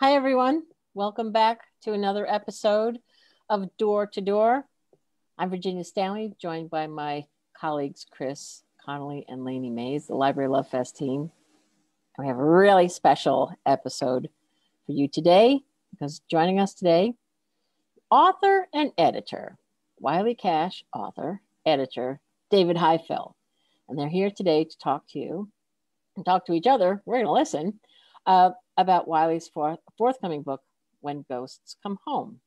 Hi, everyone. Welcome back to another episode of Door to Door. I'm Virginia Stanley, joined by my colleagues Chris Connolly and Lainey Mays, the Library Love Fest team. We have a really special episode for you today because joining us today, author and editor, Wiley Cash, author, editor, David Highfill. And they're here today to talk to you and talk to each other. We're going to listen uh, about Wiley's forth, forthcoming book, When Ghosts Come Home,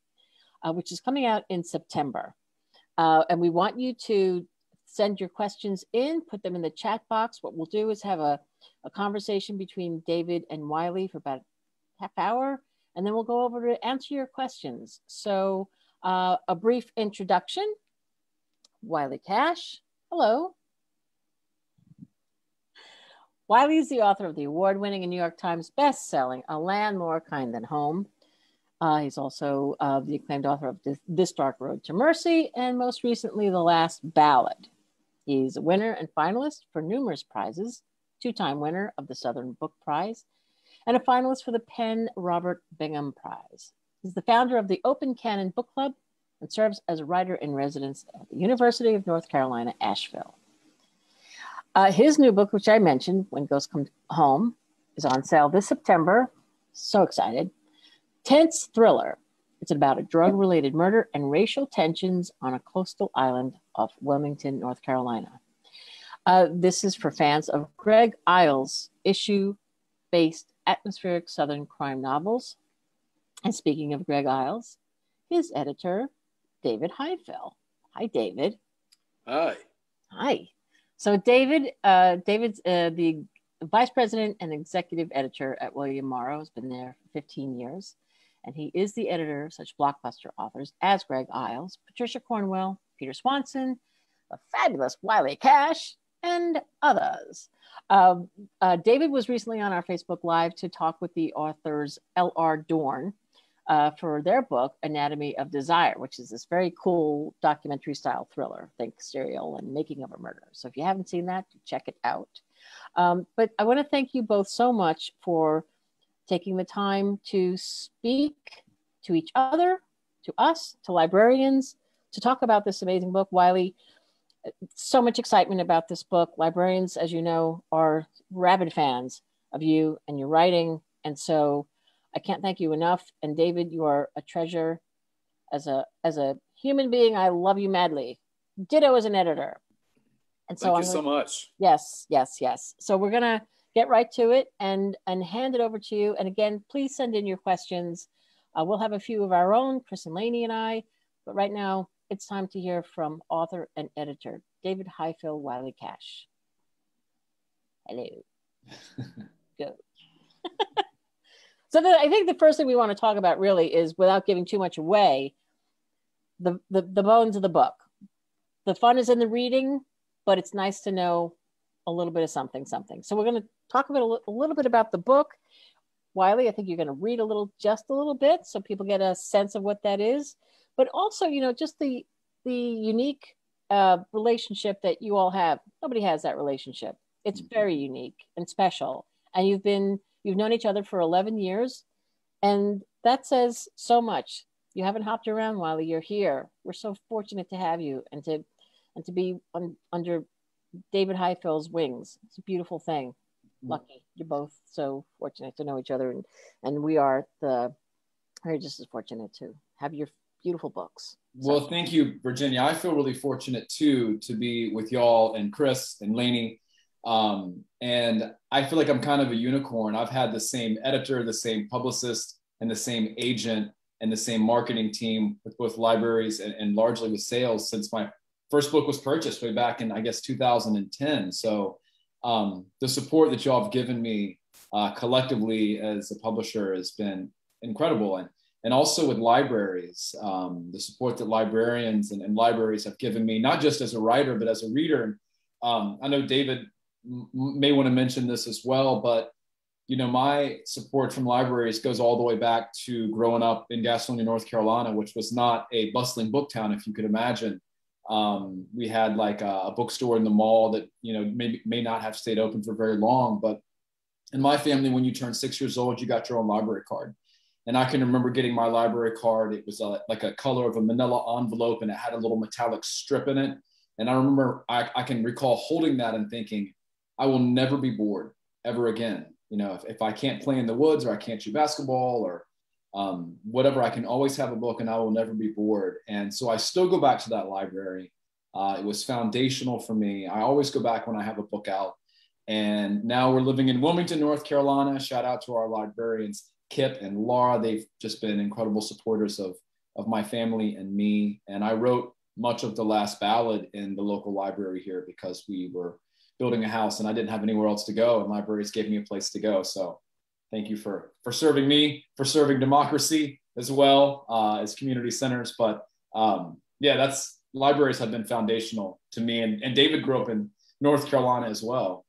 uh, which is coming out in September. Uh, and we want you to send your questions in, put them in the chat box. What we'll do is have a, a conversation between David and Wiley for about half hour, and then we'll go over to answer your questions. So uh, a brief introduction. Wiley Cash, hello. Wiley is the author of the award winning and New York Times best-selling A Land More Kind Than Home. Uh, he's also uh, the acclaimed author of this, this, Dark Road to Mercy and most recently, The Last Ballad. He's a winner and finalist for numerous prizes, two time winner of the Southern Book Prize, and a finalist for the PEN Robert Bingham Prize. He's the founder of the Open Canon Book Club and serves as a writer in residence at the University of North Carolina, Asheville. Uh, his new book, which I mentioned, When Ghosts Come Home, is on sale this September. So excited. Tense thriller. It's about a drug related murder and racial tensions on a coastal island off Wilmington, North Carolina. Uh, this is for fans of Greg Iles' issue based atmospheric Southern crime novels. And speaking of Greg Iles, his editor, David Highfill. Hi, David. Hi. Hi. So David, uh, David's uh, the vice president and executive editor at William Morrow. Has been there for 15 years, and he is the editor of such blockbuster authors as Greg Iles, Patricia Cornwell, Peter Swanson, the fabulous Wiley Cash, and others. Um, uh, David was recently on our Facebook Live to talk with the authors L.R. Dorn, uh, for their book, Anatomy of Desire, which is this very cool documentary style thriller, think serial and making of a murder. So if you haven't seen that, check it out. Um, but I want to thank you both so much for taking the time to speak to each other, to us, to librarians, to talk about this amazing book. Wiley, so much excitement about this book. Librarians, as you know, are rabid fans of you and your writing. And so I can't thank you enough. And David, you are a treasure as a as a human being. I love you madly. Ditto as an editor. And so thank you gonna, so much. Yes, yes, yes. So we're gonna get right to it and and hand it over to you. And again, please send in your questions. Uh, we'll have a few of our own, Chris and Laney and I. But right now, it's time to hear from author and editor David Highfill Wiley Cash. Hello. Go. So the, I think the first thing we want to talk about really is, without giving too much away, the, the the bones of the book. The fun is in the reading, but it's nice to know a little bit of something, something. So we're going to talk about a, a little bit about the book. Wiley, I think you're going to read a little, just a little bit, so people get a sense of what that is. But also, you know, just the the unique uh, relationship that you all have. Nobody has that relationship. It's very unique and special, and you've been You've known each other for 11 years, and that says so much. You haven't hopped around while you're here. We're so fortunate to have you and to and to be un, under David Highfill's wings. It's a beautiful thing. Mm. Lucky you're both so fortunate to know each other, and and we are the we're just as fortunate to have your beautiful books. So. Well, thank you, Virginia. I feel really fortunate too to be with y'all and Chris and Lainey um, and I feel like I'm kind of a unicorn. I've had the same editor, the same publicist, and the same agent and the same marketing team with both libraries and, and largely with sales since my first book was purchased way back in, I guess, 2010. So um, the support that y'all have given me uh, collectively as a publisher has been incredible. And, and also with libraries, um, the support that librarians and, and, libraries have given me, not just as a writer, but as a reader. Um, I know David may want to mention this as well, but you know, my support from libraries goes all the way back to growing up in Gastonia, North Carolina, which was not a bustling book town, if you could imagine. Um, we had like a, a, bookstore in the mall that you know may, may not have stayed open for very long, but in my family, when you turn six years old, you got your own library card. And I can remember getting my library card. It was a, like a color of a manila envelope and it had a little metallic strip in it. And I remember I, I can recall holding that and thinking, I will never be bored ever again. You know, if, if I can't play in the woods or I can't shoot basketball or um, whatever, I can always have a book and I will never be bored. And so I still go back to that library. Uh, it was foundational for me. I always go back when I have a book out. And now we're living in Wilmington, North Carolina. Shout out to our librarians, Kip and Laura. They've just been incredible supporters of, of my family and me. And I wrote much of the last ballad in the local library here because we were building a house and I didn't have anywhere else to go. And libraries gave me a place to go. So thank you for, for serving me, for serving democracy as well uh, as community centers. But um, yeah, that's libraries have been foundational to me. And, and David grew up in North Carolina as well.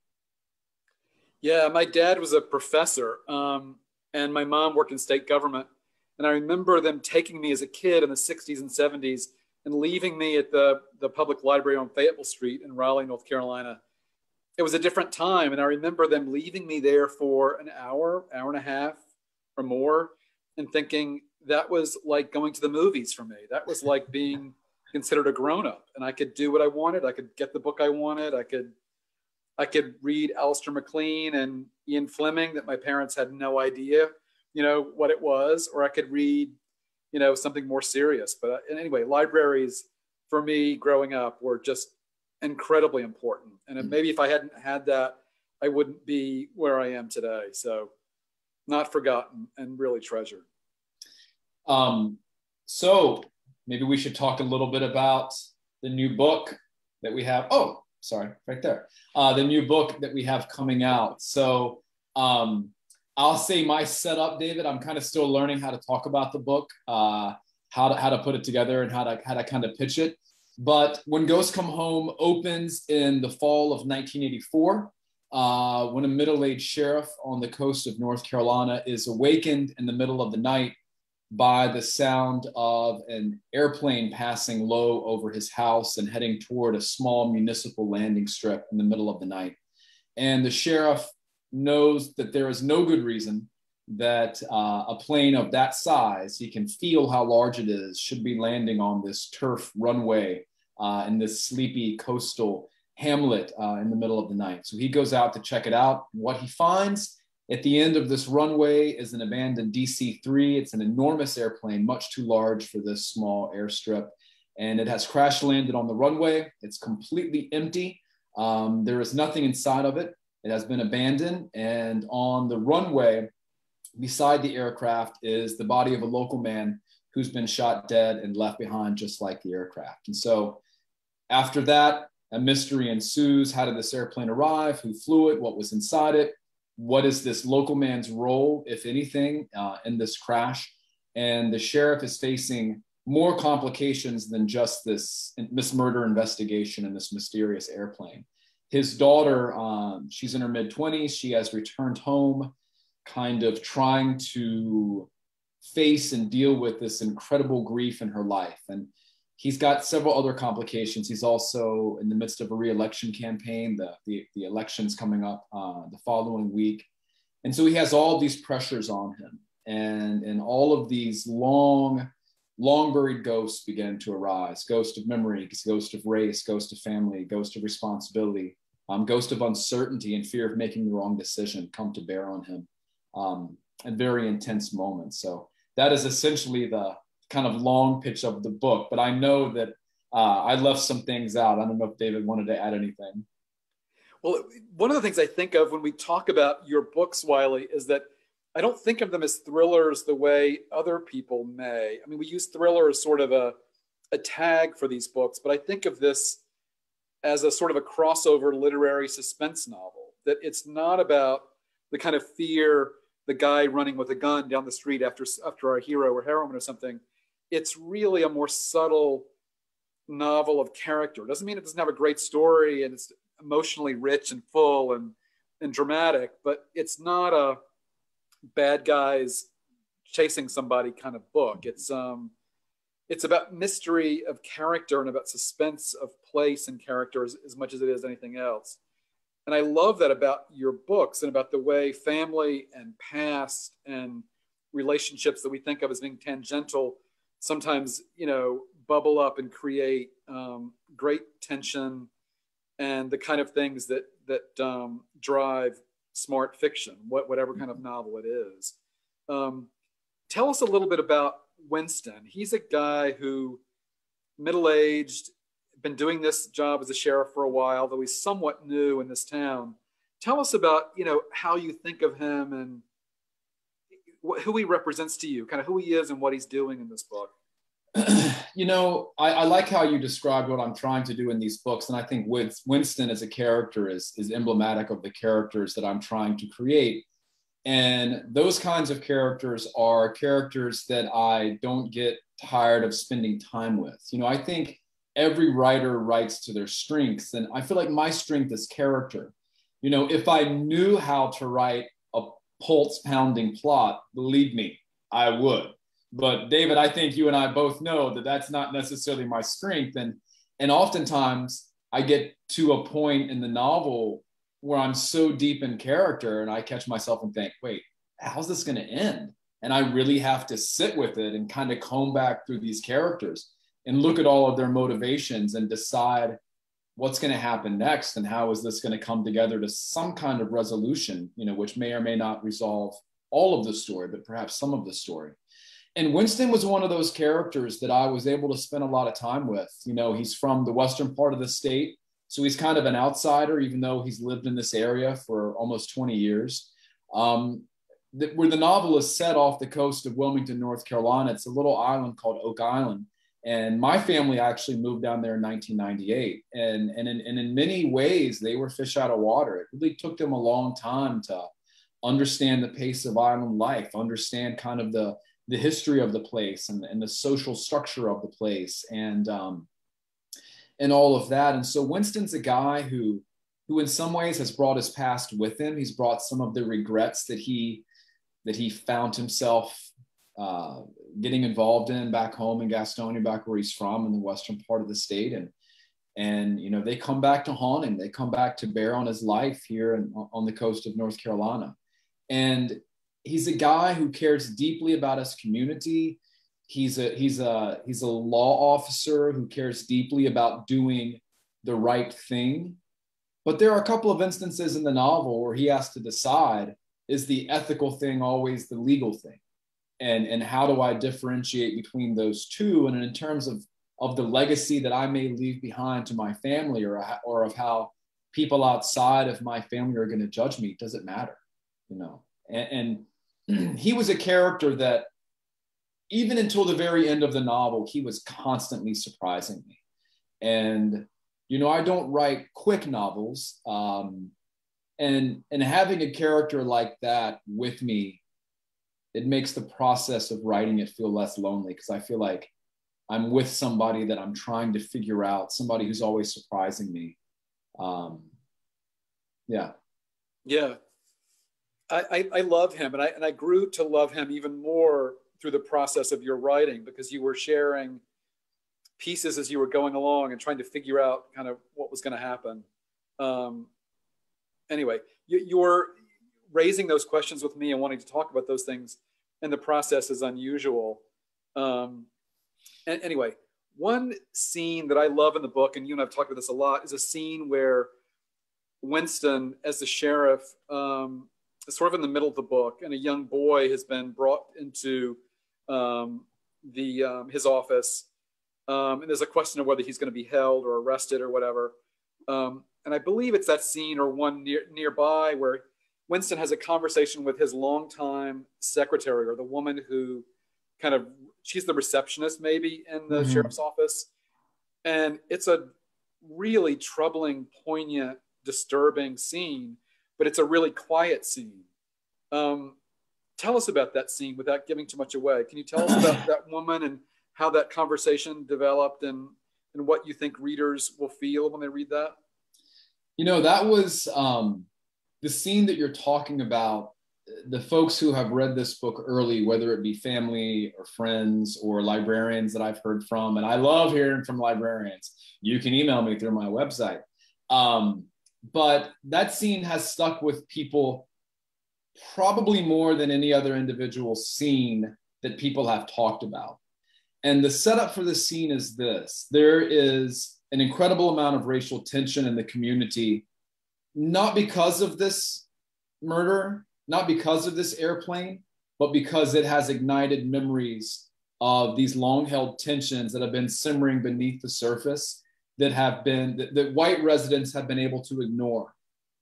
Yeah, my dad was a professor, um, and my mom worked in state government. And I remember them taking me as a kid in the 60s and 70s and leaving me at the, the public library on Fayetteville Street in Raleigh, North Carolina. It was a different time. And I remember them leaving me there for an hour, hour and a half or more, and thinking that was like going to the movies for me. That was like being considered a grown up. And I could do what I wanted. I could get the book I wanted. I could I could read Alistair MacLean and Ian Fleming that my parents had no idea, you know, what it was, or I could read, you know, something more serious. But uh, anyway, libraries for me growing up were just incredibly important. And mm-hmm. maybe if I hadn't had that, I wouldn't be where I am today. So not forgotten and really treasured. Um, so maybe we should talk a little bit about the new book that we have. Oh, sorry, right there. Uh, the new book that we have coming out. So um, I'll say my setup, David. I'm kind of still learning how to talk about the book, uh, how to how to put it together, and how to how to kind of pitch it. But when Ghosts Come Home opens in the fall of 1984, uh, when a middle-aged sheriff on the coast of North Carolina is awakened in the middle of the night by the sound of an airplane passing low over his house and heading toward a small municipal landing strip in the middle of the night. And the sheriff knows that there is no good reason that uh, a plane of that size, he can feel how large it is, should be landing on this turf runway uh, in this sleepy coastal hamlet uh, in the middle of the night. So he goes out to check it out. What he finds at the end of this runway is an abandoned DC 3. It's an enormous airplane, much too large for this small airstrip. And it has crash landed on the runway. It's completely empty. Um, there is nothing inside of it. It has been abandoned. And on the runway, beside the aircraft, is the body of a local man who's been shot dead and left behind, just like the aircraft. And so after that, a mystery ensues. How did this airplane arrive? Who flew it? What was inside it? what is this local man's role, if anything, uh, in this crash? And the sheriff is facing more complications than just this this murder investigation and this mysterious airplane. His daughter, um, she's in her mid 20s. She has returned home, kind of trying to face and deal with this incredible grief in her life. And he's got several other complications. He's also in the midst of a re-election campaign. The, the, the election's coming up uh, the following week. And so he has all these pressures on him. And, and all of these long, long buried ghosts begin to arise. Ghost of memory, ghost of race, ghost of family, ghost of responsibility, um, ghost of uncertainty and fear of making the wrong decision come to bear on him um, at very intense moments. So that is essentially the, kind of long pitch of the book, but I know that uh, I left some things out. I don't know if David wanted to add anything. Well, one of the things I think of when we talk about your books, Wiley, is that I don't think of them as thrillers the way other people may. I mean, we use thriller as sort of a, a tag for these books, but I think of this as a sort of a crossover literary suspense novel, that it's not about the kind of fear the guy running with a gun down the street after after our hero or heroine or something it's really a more subtle novel of character. It doesn't mean it doesn't have a great story and it's emotionally rich and full and, and dramatic, but it's not a bad guys chasing somebody kind of book. It's um it's about mystery of character and about suspense of place and character as, as much as it is anything else. And I love that about your books and about the way family and past and relationships that we think of as being tangential sometimes you know bubble up and create um, great tension and the kind of things that that um, drive smart fiction, what, whatever kind of novel it is. Um, tell us a little bit about Winston. He's a guy who, middle aged, been doing this job as a sheriff for a while, though he's somewhat new in this town. Tell us about you know how you think of him and who he represents to you, kind of who he is and what he's doing in this book. you know, I, I, like how you described what I'm trying to do in these books, and I think Winston as a character is is emblematic of the characters that I'm trying to create. And those kinds of characters are characters that I don't get tired of spending time with. You know, I think every writer writes to their strengths, and I feel like my strength is character. You know, if I knew how to write a pulse pounding plot, believe me, I would but David, I think you and I both know that that's not necessarily my strength. And, and oftentimes I get to a point in the novel where I'm so deep in character and I catch myself and think, wait, how's this going to end? And I really have to sit with it and kind of comb back through these characters and look at all of their motivations and decide what's going to happen next and how is this going to come together to some kind of resolution, you know, which may or may not resolve all of the story, but perhaps some of the story and Winston was one of those characters that I was able to spend a lot of time with. You know, he's from the western part of the state, so he's kind of an outsider, even though he's lived in this area for almost 20 years. Um, where the novel is set off the coast of Wilmington, North Carolina, it's a little island called Oak Island. And my family actually moved down there in 1998. And, and, in, and in many ways, they were fish out of water. It really took them a long time to understand the pace of island life, understand kind of the, the history of the place and, and the social structure of the place and um, and all of that. And so Winston's a guy who who in some ways has brought his past with him. He's brought some of the regrets that he that he found himself uh, getting involved in back home in Gastonia, back where he's from in the western part of the state. And and you know they come back to haunt him. They come back to bear on his life here in, on the coast of North Carolina. And he's a guy who cares deeply about his community. He's a he's a he's a law officer who cares deeply about doing the right thing. But there are a couple of instances in the novel where he has to decide is the ethical thing always the legal thing? And, and how do I differentiate between those two? And in terms of, of the legacy that I may leave behind to my family or, or of how people outside of my family are going to judge me, does it matter? You know, and, and he was a character that even until the very end of the novel, he was constantly surprising me. And, you know, I don't write quick novels. Um, and, and having a character like that with me, it makes the process of writing it feel less lonely because I feel like I'm with somebody that I'm trying to figure out, somebody who's always surprising me. Um, yeah. Yeah. I, I, love him, and I and I grew to love him even more through the process of your writing because you were sharing pieces as you were going along and trying to figure out kind of what was going to happen. Um, anyway, you, you're raising those questions with me and wanting to talk about those things, and the process is unusual. Um, and anyway, one scene that I love in the book, and you and I've talked about this a lot, is a scene where Winston, as the sheriff, um, sort of in the middle of the book, and a young boy has been brought into um, the um, his office, um, and there's a question of whether he's going to be held or arrested or whatever. Um, and I believe it's that scene or one near, nearby where Winston has a conversation with his longtime secretary or the woman who kind of she's the receptionist maybe in the mm-hmm. sheriff's office, and it's a really troubling, poignant, disturbing scene but it's a really quiet scene. Um, tell us about that scene without giving too much away. Can you tell us about that woman and how that conversation developed and, and what you think readers will feel when they read that? You know, that was um, the scene that you're talking about. The folks who have read this book early, whether it be family or friends or librarians that I've heard from, and I love hearing from librarians. You can email me through my website. Um, but that scene has stuck with people probably more than any other individual scene that people have talked about. And the setup for the scene is this there is an incredible amount of racial tension in the community, not because of this murder, not because of this airplane, but because it has ignited memories of these long held tensions that have been simmering beneath the surface that have been that, that white residents have been able to ignore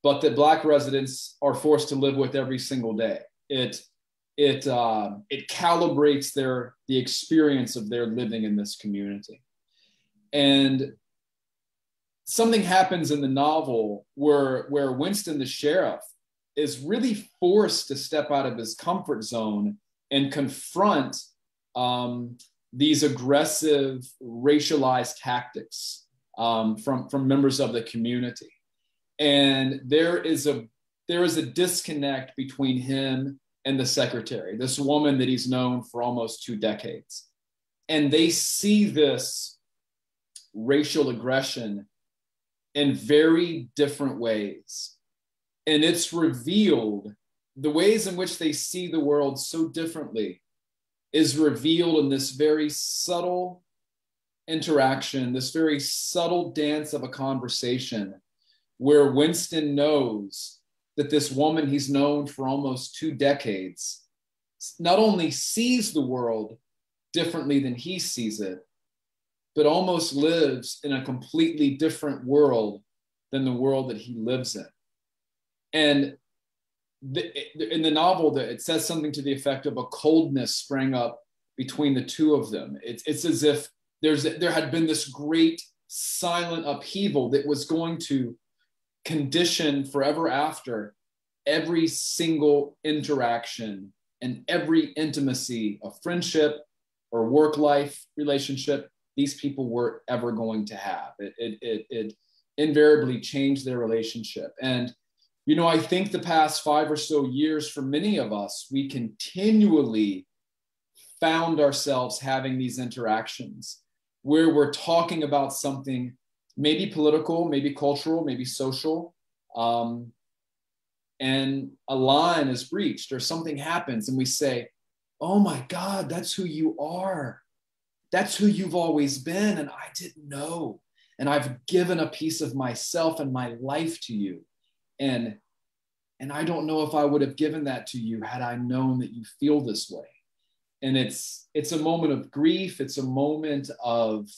but that black residents are forced to live with every single day. It it uh, it calibrates their the experience of their living in this community. And something happens in the novel where where winston the sheriff is really forced to step out of his comfort zone and confront um, these aggressive racialized tactics um, from from members of the community. And there is a there is a disconnect between him and the secretary this woman that he's known for almost two decades. And they see this racial aggression in very different ways. And it's revealed the ways in which they see the world so differently is revealed in this very subtle interaction, this very subtle dance of a conversation where Winston knows that this woman he's known for almost two decades not only sees the world differently than he sees it, but almost lives in a completely different world than the world that he lives in. And the, in the novel, it says something to the effect of a coldness sprang up between the two of them. It's, it's as if there's there had been this great silent upheaval that was going to condition forever after every single interaction and every intimacy of friendship or work life relationship these people were ever going to have. It, it, it, it invariably changed their relationship. And, you know, I think the past five or so years for many of us, we continually found ourselves having these interactions where we're talking about something maybe political, maybe cultural, maybe social, um, and a line is breached or something happens, and we say, Oh my God, that's who you are. That's who you've always been. And I didn't know. And I've given a piece of myself and my life to you. And and I don't know if I would have given that to you had I known that you feel this way and it's it's a moment of grief it's a moment of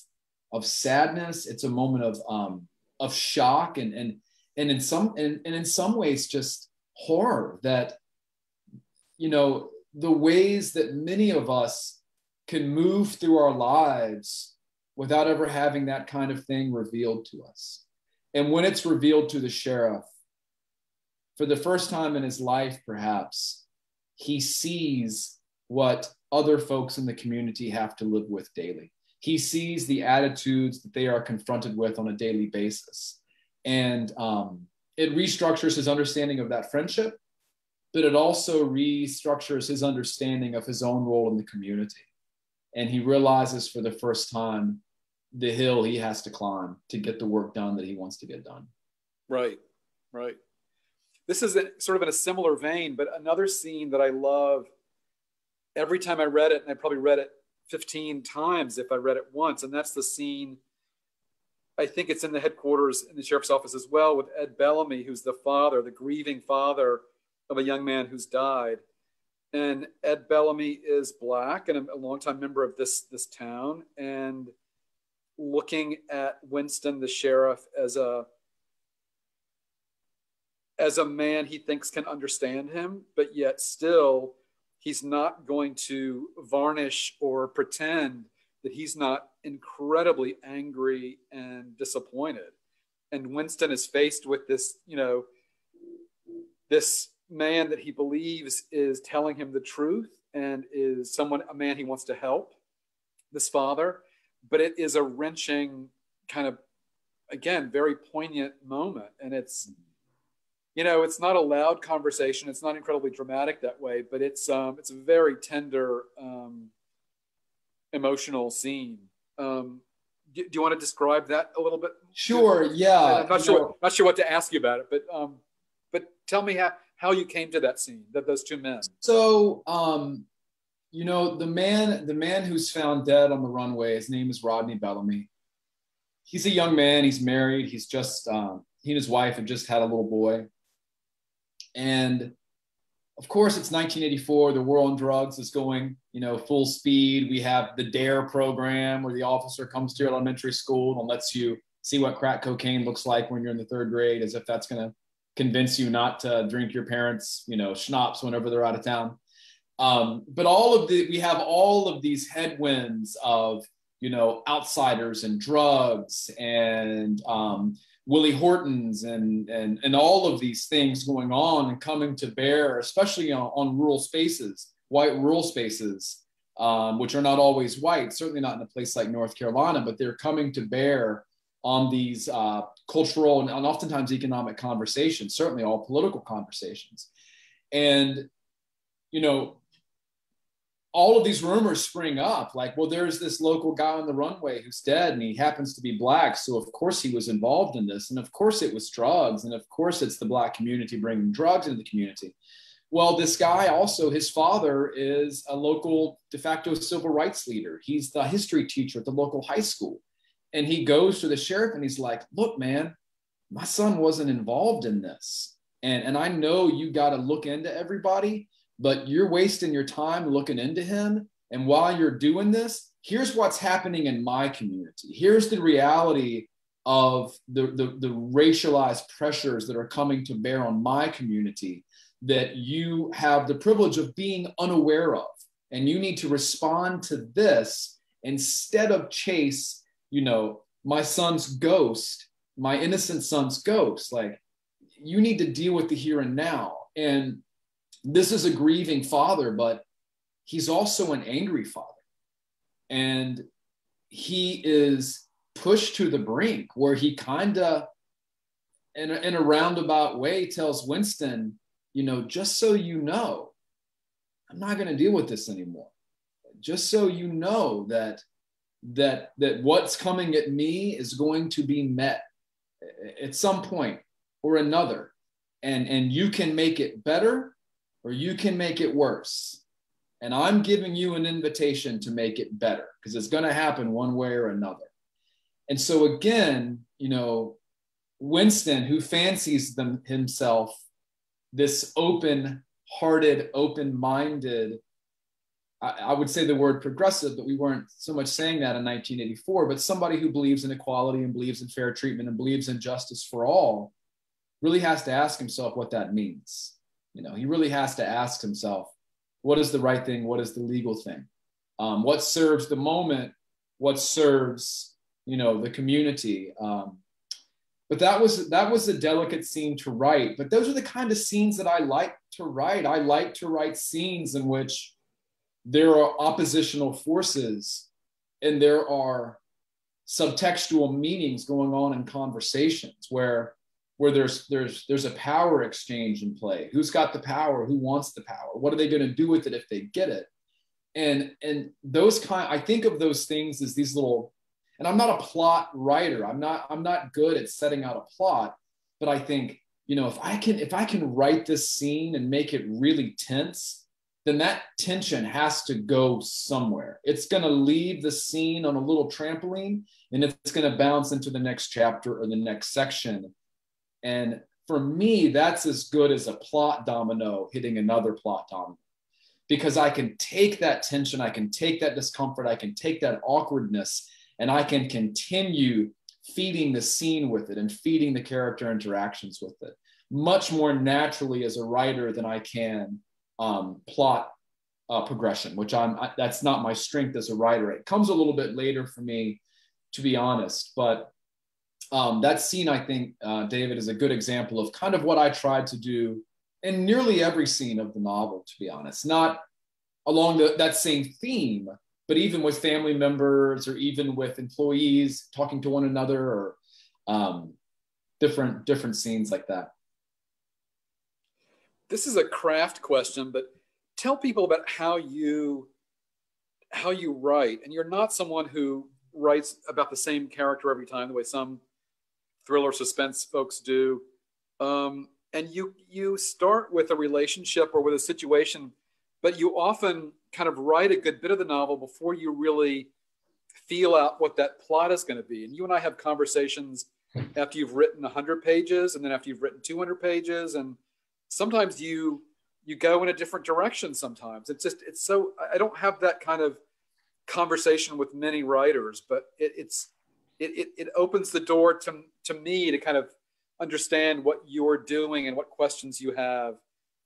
of sadness it's a moment of um of shock and and and in some and, and in some ways just horror that you know the ways that many of us can move through our lives without ever having that kind of thing revealed to us and when it's revealed to the sheriff for the first time in his life perhaps he sees what other folks in the community have to live with daily. He sees the attitudes that they are confronted with on a daily basis. And um, it restructures his understanding of that friendship, but it also restructures his understanding of his own role in the community. And he realizes for the first time the hill he has to climb to get the work done that he wants to get done. Right, right. This is a, sort of in a similar vein, but another scene that I love every time I read it, and I probably read it 15 times if I read it once, and that's the scene. I think it's in the headquarters in the sheriff's office as well with Ed Bellamy, who's the father, the grieving father of a young man who's died. And Ed Bellamy is black and a longtime member of this this town, and looking at Winston the sheriff as a as a man he thinks can understand him, but yet still he's not going to varnish or pretend that he's not incredibly angry and disappointed. And Winston is faced with this, you know, this man that he believes is telling him the truth and is someone, a man he wants to help, this father. But it is a wrenching kind of, again, very poignant moment. And it's, you know, it's not a loud conversation. It's not incredibly dramatic that way, but it's um, it's a very tender, um, emotional scene. Um, do, do, you want to describe that a little bit? Sure. Yeah. I'm not sure. Not sure what to ask you about it, but um, but tell me how how you came to that scene, that those two men. So, um, you know, the man, the man who's found dead on the runway, his name is Rodney Bellamy. He's a young man. He's married. He's just um, he and his wife have just had a little boy, and of course, it's 1984. The war on drugs is going, you know, full speed. We have the DARE program where the officer comes to your elementary school and lets you see what crack cocaine looks like when you're in the third grade, as if that's going to convince you not to drink your parents, you know, schnapps whenever they're out of town. Um, but all of the, we have all of these headwinds of, you know, outsiders and drugs and um, Willie Hortons and, and, and all of these things going on and coming to bear, especially on, on rural spaces, white rural spaces, um, which are not always white, certainly not in a place like North Carolina, but they're coming to bear on these uh, cultural and, and oftentimes economic conversations, certainly all political conversations. And, you know, all of these rumors spring up like, well, there's this local guy on the runway who's dead and he happens to be black. So, of course, he was involved in this. And of course, it was drugs. And of course, it's the black community bringing drugs into the community. Well, this guy also, his father is a local de facto civil rights leader. He's the history teacher at the local high school. And he goes to the sheriff and he's like, look, man, my son wasn't involved in this. And, and I know you got to look into everybody, but you're wasting your time looking into him. And while you're doing this, here's what's happening in my community. Here's the reality of the, the, the racialized pressures that are coming to bear on my community that you have the privilege of being unaware of. And you need to respond to this instead of chase, you know, my son's ghost, my innocent son's ghost. Like, you need to deal with the here and now. And this is a grieving father, but he's also an angry father. And he is pushed to the brink where he kind of, in a, in a roundabout way, tells Winston, you know, just so you know, I'm not going to deal with this anymore. Just so you know that that that what's coming at me is going to be met at some point or another and and you can make it better or you can make it worse. And I'm giving you an invitation to make it better because it's going to happen one way or another. And so, again, you know, Winston, who fancies them, himself this open hearted, open minded, I, would say the word progressive, but we weren't so much saying that in 1984, but somebody who believes in equality and believes in fair treatment and believes in justice for all really has to ask himself what that means. You know, he really has to ask himself, what is the right thing? What is the legal thing? Um, what serves the moment? What serves, you know, the community? Um, but that was that was a delicate scene to write. But those are the kind of scenes that I like to write. I like to write scenes in which there are oppositional forces and there are subtextual meanings going on in conversations where where there's there's there's a power exchange in play. Who's got the power? Who wants the power? What are they going to do with it if they get it? And and those kind i think of those things as these little and i'm not a plot writer. I'm not i'm not good at setting out a plot but i think you know if i can if i can write this scene and make it really tense then that tension has to go somewhere. It's going to leave the scene on a little trampoline and it's going to bounce into the next chapter or the next section. And for me, that's as good as a plot domino hitting another plot domino. Because I can take that tension, I can take that discomfort, I can take that awkwardness, and I can continue feeding the scene with it and feeding the character interactions with it much more naturally as a writer than I can um, plot uh, progression, which I'm I, that's not my strength as a writer. It comes a little bit later for me, to be honest, but um, that scene, I think, uh, David, is a good example of kind of what I tried to do in nearly every scene of the novel, to be honest. Not along the, that same theme, but even with family members or even with employees talking to one another or um, different different scenes like that. This is a craft question, but tell people about how you how you write. And you're not someone who writes about the same character every time, the way some thriller suspense folks do. Um, and you you start with a relationship or with a situation, but you often kind of write a good bit of the novel before you really feel out what that plot is going to be. And you and I have conversations after you've written 100 pages and then after you've written 200 pages and sometimes you you go in a different direction sometimes it's just it's so i don't have that kind of conversation with many writers but it, it's it, it, it opens the door to, to me to kind of understand what you're doing and what questions you have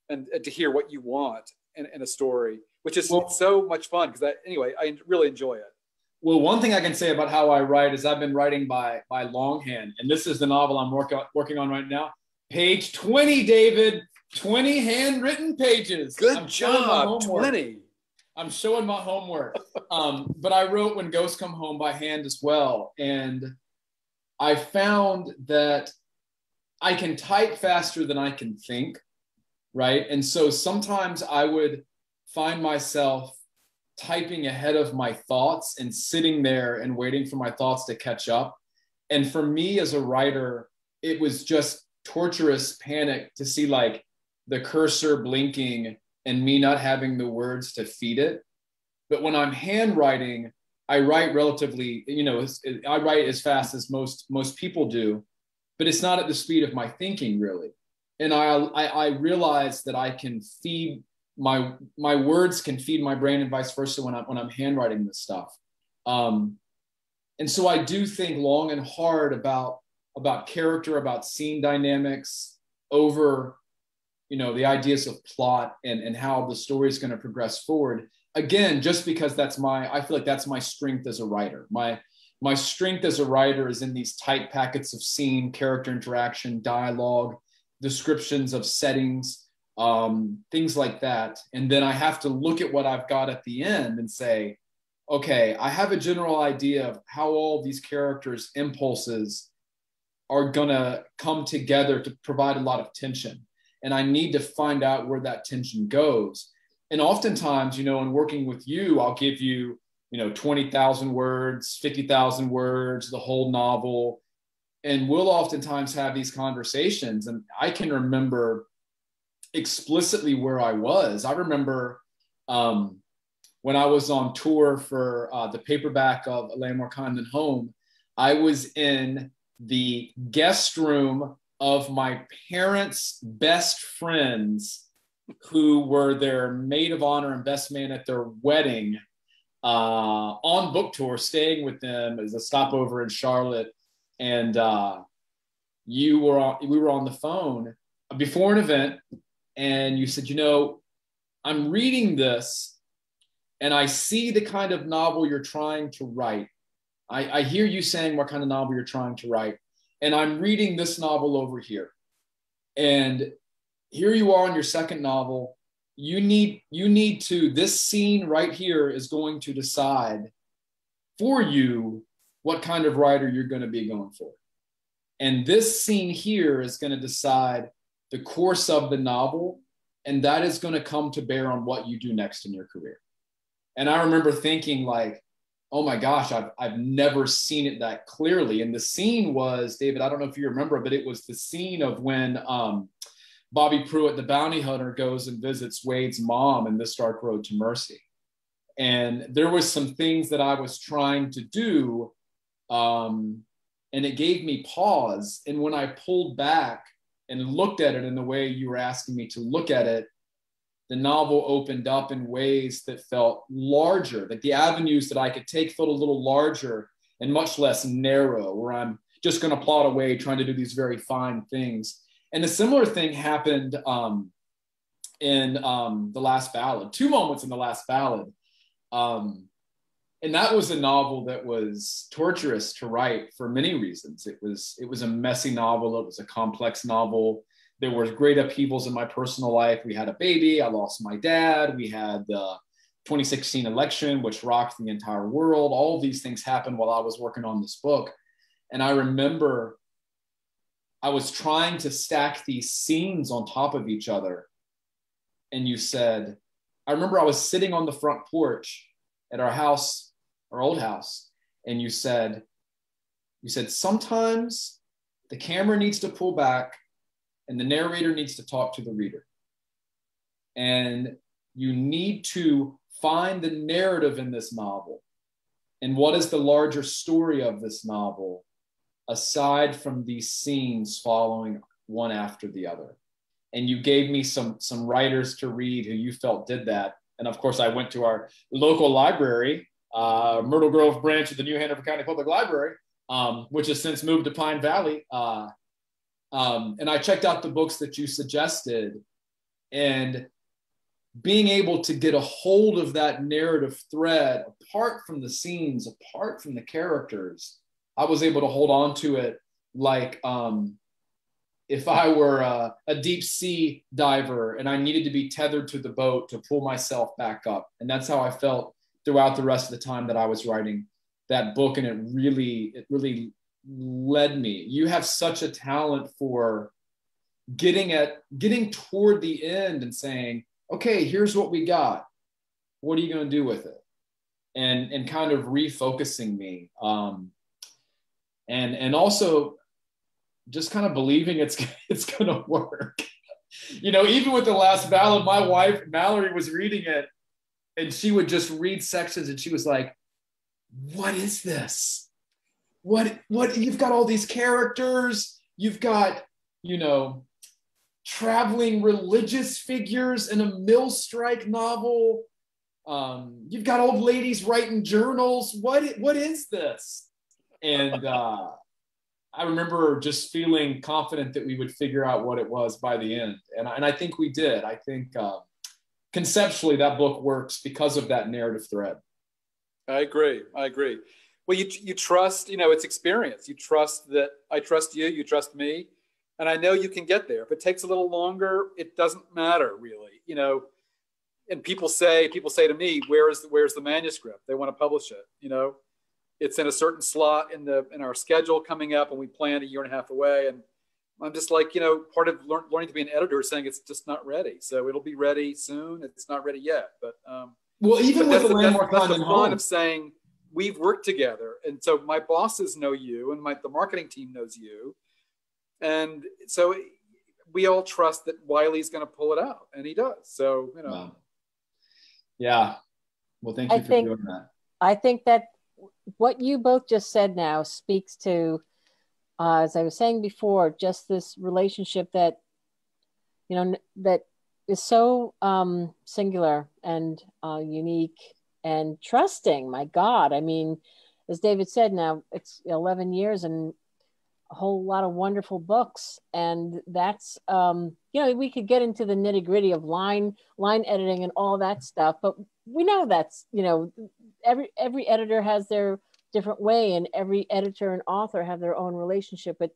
and, and to hear what you want in, in a story which is well, so much fun because anyway i really enjoy it well, one thing I can say about how I write is I've been writing by by longhand, and this is the novel I'm working working on right now. Page 20, David. 20 handwritten pages. Good I'm job. 20. I'm showing my homework. um, but I wrote When Ghosts Come Home by hand as well. And I found that I can type faster than I can think. Right. And so sometimes I would find myself typing ahead of my thoughts and sitting there and waiting for my thoughts to catch up. And for me as a writer, it was just torturous panic to see like the cursor blinking and me not having the words to feed it. But when I'm handwriting, I write relatively, you know, I write as fast as most most people do, but it's not at the speed of my thinking really. And I I, I realize that I can feed my my words can feed my brain and vice versa when I'm when I'm handwriting this stuff. Um, and so I do think long and hard about about character, about scene dynamics over you know the ideas of plot and and how the story is going to progress forward again just because that's my i feel like that's my strength as a writer my my strength as a writer is in these tight packets of scene character interaction dialogue descriptions of settings um, things like that. And then I have to look at what I've got at the end and say, okay, I have a general idea of how all these characters' impulses are going to come together to provide a lot of tension. And I need to find out where that tension goes. And oftentimes, you know, in working with you, I'll give you, you know, 20,000 words, 50,000 words, the whole novel. And we'll oftentimes have these conversations. And I can remember explicitly where I was. I remember um, when I was on tour for uh, the paperback of A Land More Kind Than Home, I was in the guest room of my parents' best friends who were their maid of honor and best man at their wedding uh, on book tour, staying with them as a stopover in Charlotte. And uh, you were on, we were on the phone before an event and you said, you know, I'm reading this and I see the kind of novel you're trying to write. I, I hear you saying what kind of novel you're trying to write. And I'm reading this novel over here. And here you are on your second novel. You need you need to this scene right here is going to decide for you what kind of writer you're going to be going for. And this scene here is going to decide the course of the novel, and that is going to come to bear on what you do next in your career. And I remember thinking, like, oh my gosh, I've, I've never seen it that clearly. And the scene was, David, I don't know if you remember, but it was the scene of when um, Bobby Pruitt, the bounty hunter, goes and visits Wade's mom in This Dark Road to Mercy. And there was some things that I was trying to do, um, and it gave me pause. And when I pulled back, and looked at it in the way you were asking me to look at it, the novel opened up in ways that felt larger, that the avenues that I could take felt a little larger and much less narrow, where I'm just going to plot away trying to do these very fine things. And a similar thing happened um, in um, The Last Ballad, two moments in The Last Ballad. Um, and that was a novel that was torturous to write for many reasons. It was it was a messy novel. It was a complex novel. There were great upheavals in my personal life. We had a baby. I lost my dad. We had the 2016 election, which rocked the entire world. All these things happened while I was working on this book, and I remember I was trying to stack these scenes on top of each other. And you said, I remember I was sitting on the front porch at our house our old house, and you said, you said, sometimes the camera needs to pull back and the narrator needs to talk to the reader. And you need to find the narrative in this novel. And what is the larger story of this novel aside from these scenes following one after the other? And you gave me some some writers to read who you felt did that. And of course i went to our local library uh, myrtle grove branch of the new hanover county public library um, which has since moved to pine valley uh, um, and i checked out the books that you suggested and being able to get a hold of that narrative thread apart from the scenes apart from the characters i was able to hold on to it like um, if i were a, a, deep sea diver and i needed to be tethered to the boat to pull myself back up. And that's how i felt throughout the rest of the time that i was writing that book. And it really it really led me you have such a talent for getting at getting toward the end and saying okay, here's what we got. What are you going to do with it? And and kind of refocusing me, um, and and also just kind of believing it's it's going to work. you know, even with the last ballad, my wife Mallory was reading it, and she would just read sections, and she was like, "What is this? What what? You've got all these characters. You've got you know traveling religious figures in a mill strike novel. Um, you've got old ladies writing journals. What what is this? And uh, I remember just feeling confident that we would figure out what it was by the end, and and I think we did. I think uh, conceptually that book works because of that narrative thread. I agree. I agree. Well, you you trust, you know, it's experience. You trust that I trust you. You trust me and I know you can get there. If it takes a little longer, it doesn't matter really, you know. And people say, people say to me, "Where is the, where's the manuscript?" They want to publish it. You know, it's in a certain slot in the in our schedule coming up, and we plan a year and a half away. And I'm just like, you know, part of learn, learning to be an editor is saying it's just not ready. So it'll be ready soon. It's not ready yet, but um, well, even with the landmark that's, that's the fun of saying we've worked together, and so my bosses know you, and my the marketing team knows you and so we all trust that Wiley's going to pull it out, and he does. So you know, wow. yeah. Well, thank you I for think, doing that. I think that what you both just said now speaks to, uh, as I was saying before, just this relationship that you know that is so um, singular and uh, unique and trusting. My God, I mean, as David said, now it's 11 years, and a whole lot of wonderful books and that's um, you know we could get into the nitty gritty of line line editing and all that stuff but we know that's you know every every editor has their different way and every editor and author have their own relationship but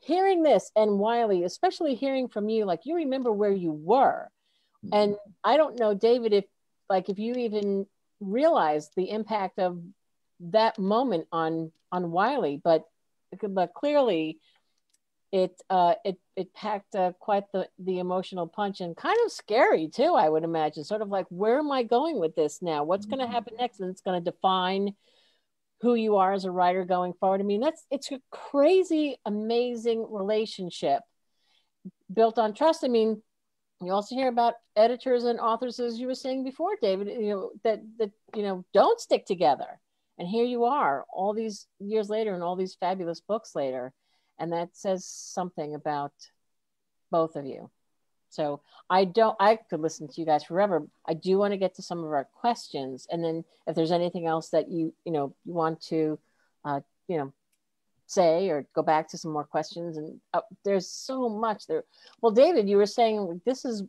hearing this and wiley especially hearing from you like you remember where you were mm-hmm. and i don't know david if like if you even realize the impact of that moment on on wiley but but clearly it uh, it it packed uh, quite the the emotional punch and kind of scary too. I would imagine, sort of like, where am I going with this now? What's going to mm-hmm. happen next? And it's going to define who you are as a writer going forward. I mean, that's it's a crazy, amazing relationship built on trust. I mean, you also hear about editors and authors, as you were saying before, David. You know that that you know don't stick together. And here you are all these years later and all these fabulous books later. And that says something about both of you. So i don't i could listen to you guys forever. I do want to get to some of our questions. And then if there's anything else that you you know you want to uh, you know say or go back to some more questions and uh, there's so much there well david you were saying this is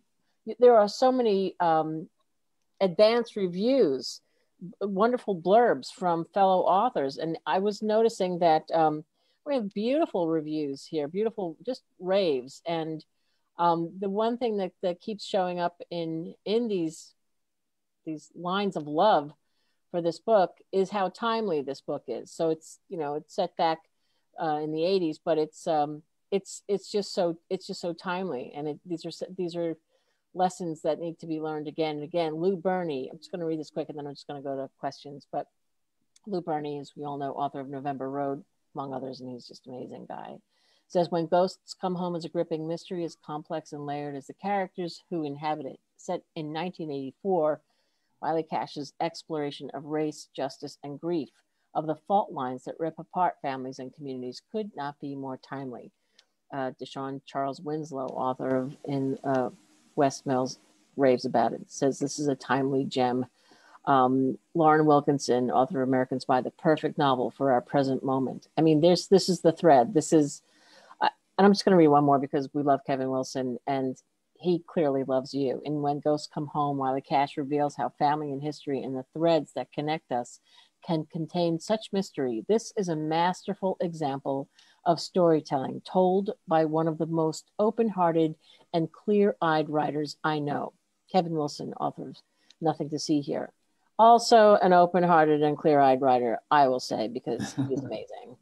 there are so many um, advanced reviews wonderful blurbs from fellow authors. And I was noticing that um, we have beautiful reviews here, beautiful just raves. And um, the one thing that, that keeps showing up in in these these lines of love for this book is how timely this book is. So it's you know it's set back uh, in the 80s, but it's um, it's it's just so it's just so timely, and it, these are these are lessons that need to be learned again and again. Lou Berney I'm just going to read this quick and then I'm just going to go to questions. But Lou Berney, as we all know, author of November Road, among others, and he's just an amazing guy. says when ghosts come home as a gripping mystery as complex and layered as the characters who inhabit it set in 1984 wiley cash's exploration of race justice and grief of the fault lines that rip apart families and communities could not be more timely uh, De'Shawn Charles Winslow author of in uh, west mills raves about it says this is a timely gem um, Lauren Wilkinson, author of American Spy, the perfect novel for our present moment. I mean, there's this is the thread. This is and I'm just going to read one more because we love Kevin Wilson and he clearly loves you. And when ghosts come home, Wiley Cash reveals how family and history and the threads that connect us can contain such mystery. This is a masterful example of storytelling told by one of the most open hearted and clear eyed writers I know. Kevin Wilson, authors Nothing to See Here. Also, an open hearted and clear eyed writer, I will say, because he's amazing.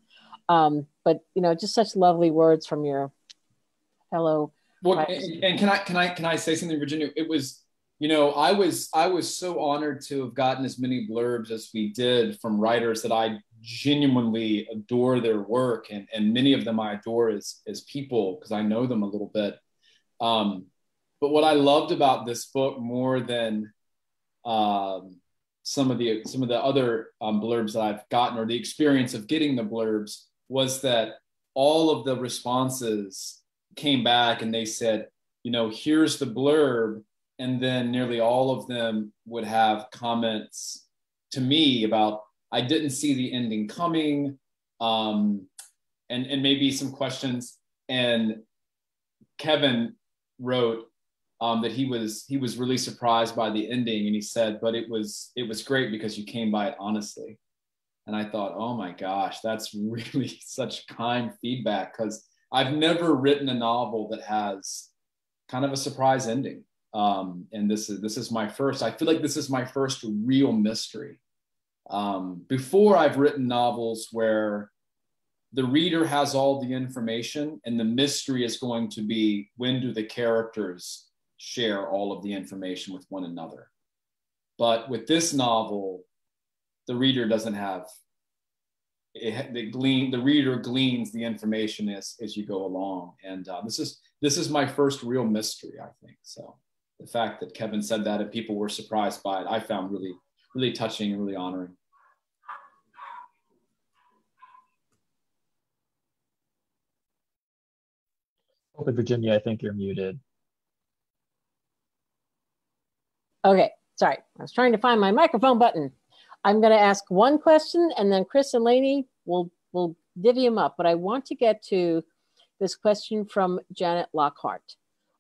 Um, but you know, just such lovely words from your fellow. Well, and, and can I can I can I say something, Virginia? It was you know i was i was so honored to have gotten as many blurbs as we did from writers that i genuinely adore their work and, and many of them i adore as, as people because i know them a little bit um, but what i loved about this book more than um, some of the some of the other um, blurbs that i've gotten or the experience of getting the blurbs was that all of the responses came back and they said, you know, here's the blurb. And then nearly all of them would have comments to me about, I didn't see the ending coming, um, and, and maybe some questions. And Kevin wrote um, that he was he was really surprised by the ending, and he said, "But it was it was great because you came by it honestly." And I thought, oh my gosh, that's really such kind feedback because I've never written a novel that has kind of a surprise ending. Um, and this is this is my first. I feel like this is my first real mystery. Um, before I've written novels where the reader has all the information and the mystery is going to be when do the characters share all of the information with one another. But with this novel, the reader doesn't have it, the glean the reader gleans the information as as you go along and uh, this is this is my first real mystery i think so the fact that kevin said that and people were surprised by it i found really really touching and really honoring Open Virginia, I think you're muted. Okay, sorry. I was trying to find my microphone button. I'm going to ask one question and then Chris and Lainey will, will divvy them up. But I want to get to this question from Janet Lockhart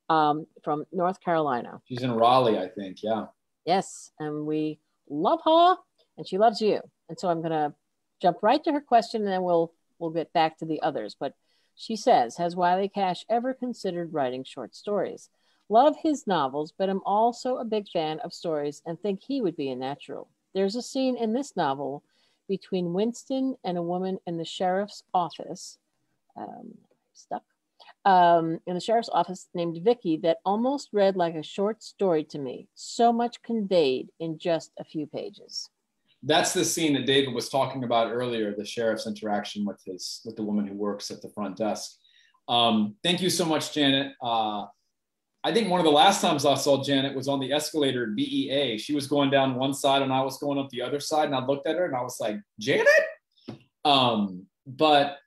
um, from North Carolina. She's in Raleigh, I think. Yeah. Yes. And we love her and she loves you. And so I'm going to jump right to her question and then we'll, we'll get back to the others. But she says, has Wiley Cash ever considered writing short stories? Love his novels, but I'm also a big fan of stories and think he would be a natural. There's a scene in this novel between Winston and a woman in the sheriff's office, um, stuck, um, in the sheriff's office named Vicky that almost read like a short story to me. So much conveyed in just a few pages. That's the scene that David was talking about earlier, the sheriff's interaction with his with the woman who works at the front desk. Um, thank you so much, Janet. Uh, I think one of the last times I saw Janet was on the escalator at BEA. She was going down one side and I was going up the other side. And I looked at her and I was like, Janet? Um, but,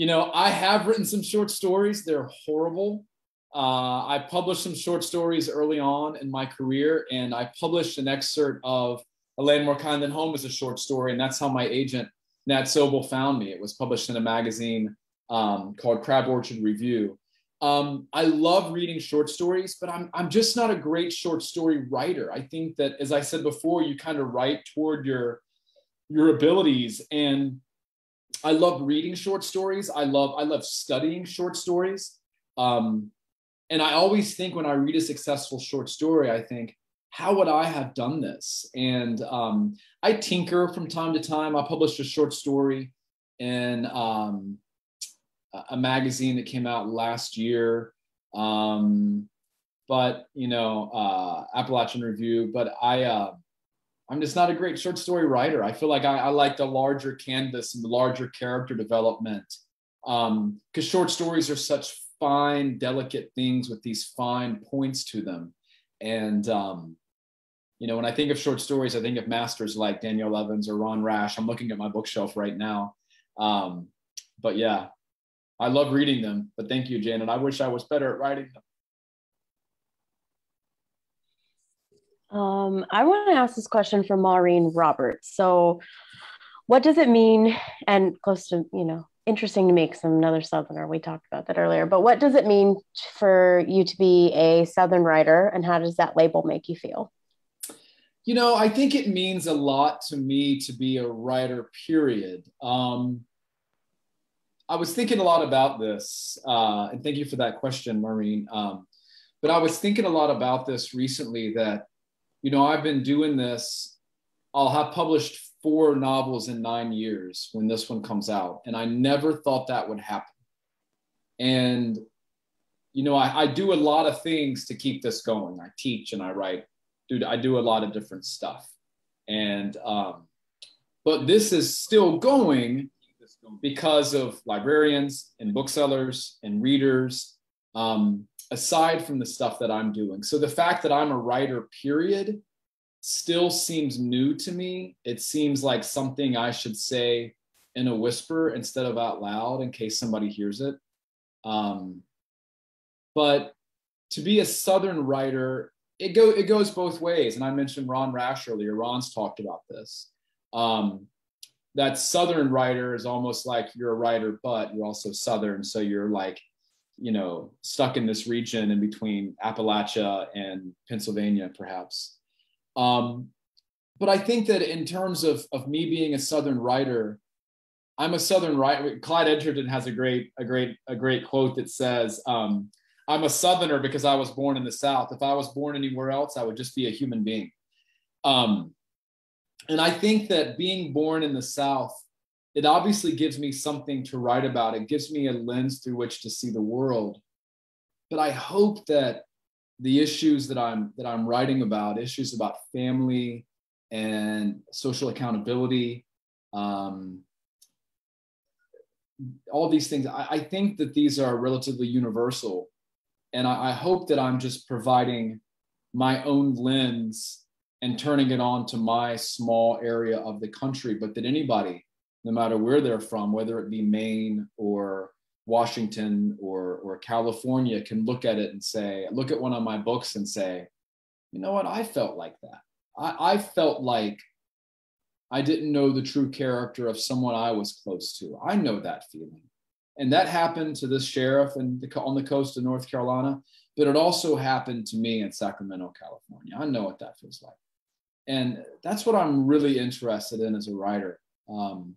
you know, I have written some short stories. They're horrible. Uh, I published some short stories early on in my career, and I published an excerpt of A Land More Kind Than Home as a short story. And that's how my agent, Nat Sobel, found me. It was published in a magazine um, called Crab Orchard Review. Um, I love reading short stories, but I'm, I'm just not a great short story writer. I think that, as I said before, you kind of write toward your, your abilities. And I love reading short stories. I love, I love studying short stories. Um, and I always think when I read a successful short story, I think, how would I have done this? And um, I tinker from time to time. I published a short story in um, a magazine that came out last year. Um, but you know, uh, Appalachian Review. But I, uh, I'm just not a great short story writer. I feel like I, I like the larger canvas and the larger character development. because um, short stories are such fine, delicate things with these fine points to them. And, um, you know, when I think of short stories, I think of masters like Danielle Evans or Ron Rash. I'm looking at my bookshelf right now. Um, but yeah, I love reading them. But thank you, Janet. I wish I was better at writing them. Um, I want to ask this question for Maureen Roberts. So, what does it mean? And close to, you know, interesting to me because I'm another Southerner. We talked about that earlier. But what does it mean for you to be a Southern writer, and how does that label make you feel? You know, I think it means a lot to me to be a writer, period. Um, I was thinking a lot about this, uh, and thank you for that question, Maureen. Um, but I was thinking a lot about this recently that, you know, I've been doing this, I'll have published four novels in nine years when this one comes out. And I never thought that would happen. And, you know, I, I do a lot of things to keep this going. I teach and I write dude, I do a lot of different stuff. And, um, but this is still going because of librarians and booksellers and readers, um, aside from the stuff that I'm doing. So the fact that I'm a writer, period, still seems new to me. It seems like something I should say in a whisper instead of out loud in case somebody hears it. Um, but to be a Southern writer it go it goes both ways. And I mentioned Ron Rash earlier. Ron's talked about this. Um, that Southern writer is almost like you're a writer, but you're also Southern, so you're like, you know, stuck in this region in between Appalachia and Pennsylvania, perhaps. Um, but I think that in terms of of me being a Southern writer, I'm a Southern writer. Clyde Edgerton has a great a great a great quote that says. Um, I'm a Southerner because I was born in the South. If I was born anywhere else, I would just be a human being. Um, and I think that being born in the South, it obviously gives me something to write about. It gives me a lens through which to see the world. But I hope that the issues that I'm that I'm writing about, issues about family and social accountability, um, all these things, I, I think that these are relatively universal and I, I hope that I'm just providing my own lens and turning it on to my small area of the country, but that anybody, no matter where they're from, whether it be Maine or Washington or, or California, can look at it and say, look at one of my books and say, you know what, I felt like that. I, I felt like I didn't know the true character of someone I was close to. I know that feeling. And that happened to this sheriff in the, on the coast of North Carolina, but it also happened to me in Sacramento, California. I know what that feels like. And that's what I'm really interested in as a writer. Um,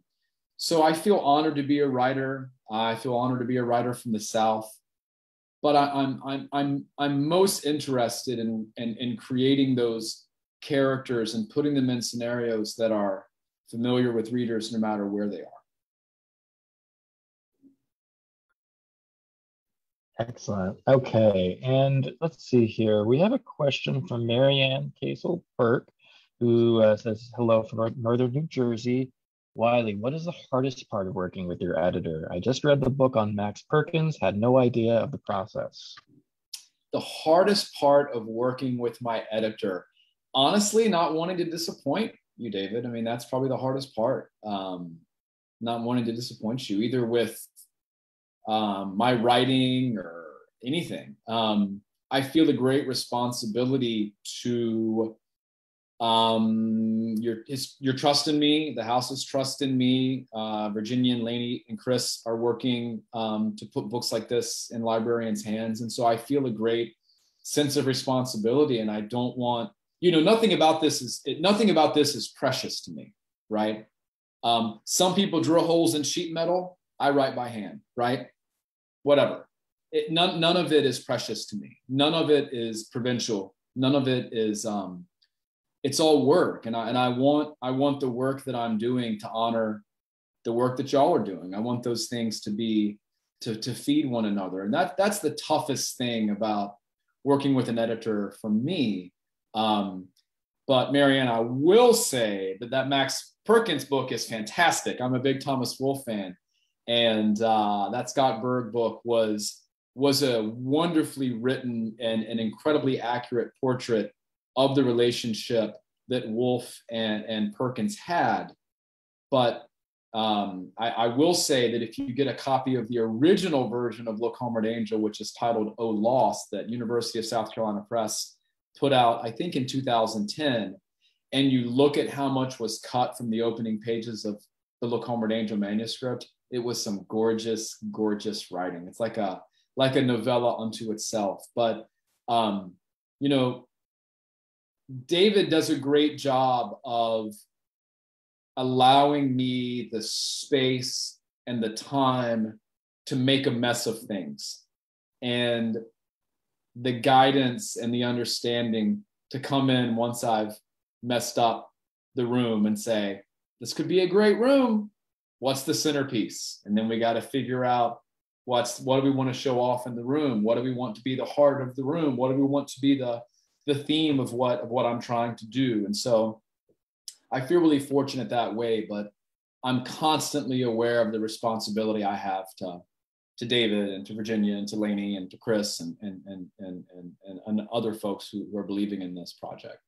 so I feel honored to be a writer. I feel honored to be a writer from the South. But I, am I'm, I'm, I'm, I'm most interested in, in, in creating those characters and putting them in scenarios that are familiar with readers no matter where they are. Excellent. Okay. And let's see here. We have a question from Marianne Casel Burke, who uh, says, Hello from Northern New Jersey. Wiley, what is the hardest part of working with your editor? I just read the book on Max Perkins, had no idea of the process. The hardest part of working with my editor, honestly, not wanting to disappoint you, David. I mean, that's probably the hardest part. Um, not wanting to disappoint you, either with um, my writing or anything. Um, I feel the great responsibility to um, trust in me. The house's trust in me. Uh, Virginia and Laney and Chris are working um, to put books like this in librarians' hands, and so I feel a great sense of responsibility. And I don't want you know nothing about this is nothing about this is precious to me, right? Um, some people drill holes in sheet metal. I write by hand, right? whatever. It, none, none of it is precious to me. None of it is provincial. None of it is, um, it's all work. And I, and I want, I want the work that I'm doing to honor the work that y'all are doing. I want those things to be, to, to feed one another. And that, that's the toughest thing about working with an editor for me. Um, but Marianne, I will say that that Max Perkins book is fantastic. I'm a big Thomas Wolfe fan. And uh, that Scott Berg book was was a wonderfully written and an incredibly accurate portrait of the relationship that Wolfe and, and Perkins had. But um, I, I, will say that if you get a copy of the original version of Look Homeward Angel, which is titled Oh Lost, that University of South Carolina Press put out, I think in 2010, and you look at how much was cut from the opening pages of the Look Homeward Angel manuscript, it was some gorgeous, gorgeous writing. It's like a like a novella unto itself. But um, you know, David does a great job of allowing me the space and the time to make a mess of things and the guidance and the understanding to come in once I've messed up the room and say, this could be a great room. What's the centerpiece? And then we got to figure out what's what do we want to show off in the room? What do we want to be the heart of the room? What do we want to be the the theme of what of what I'm trying to do? And so I feel really fortunate that way, but I'm constantly aware of the responsibility I have to to David and to Virginia and to Laney and to Chris and and and and and, and other folks who, who are believing in this project.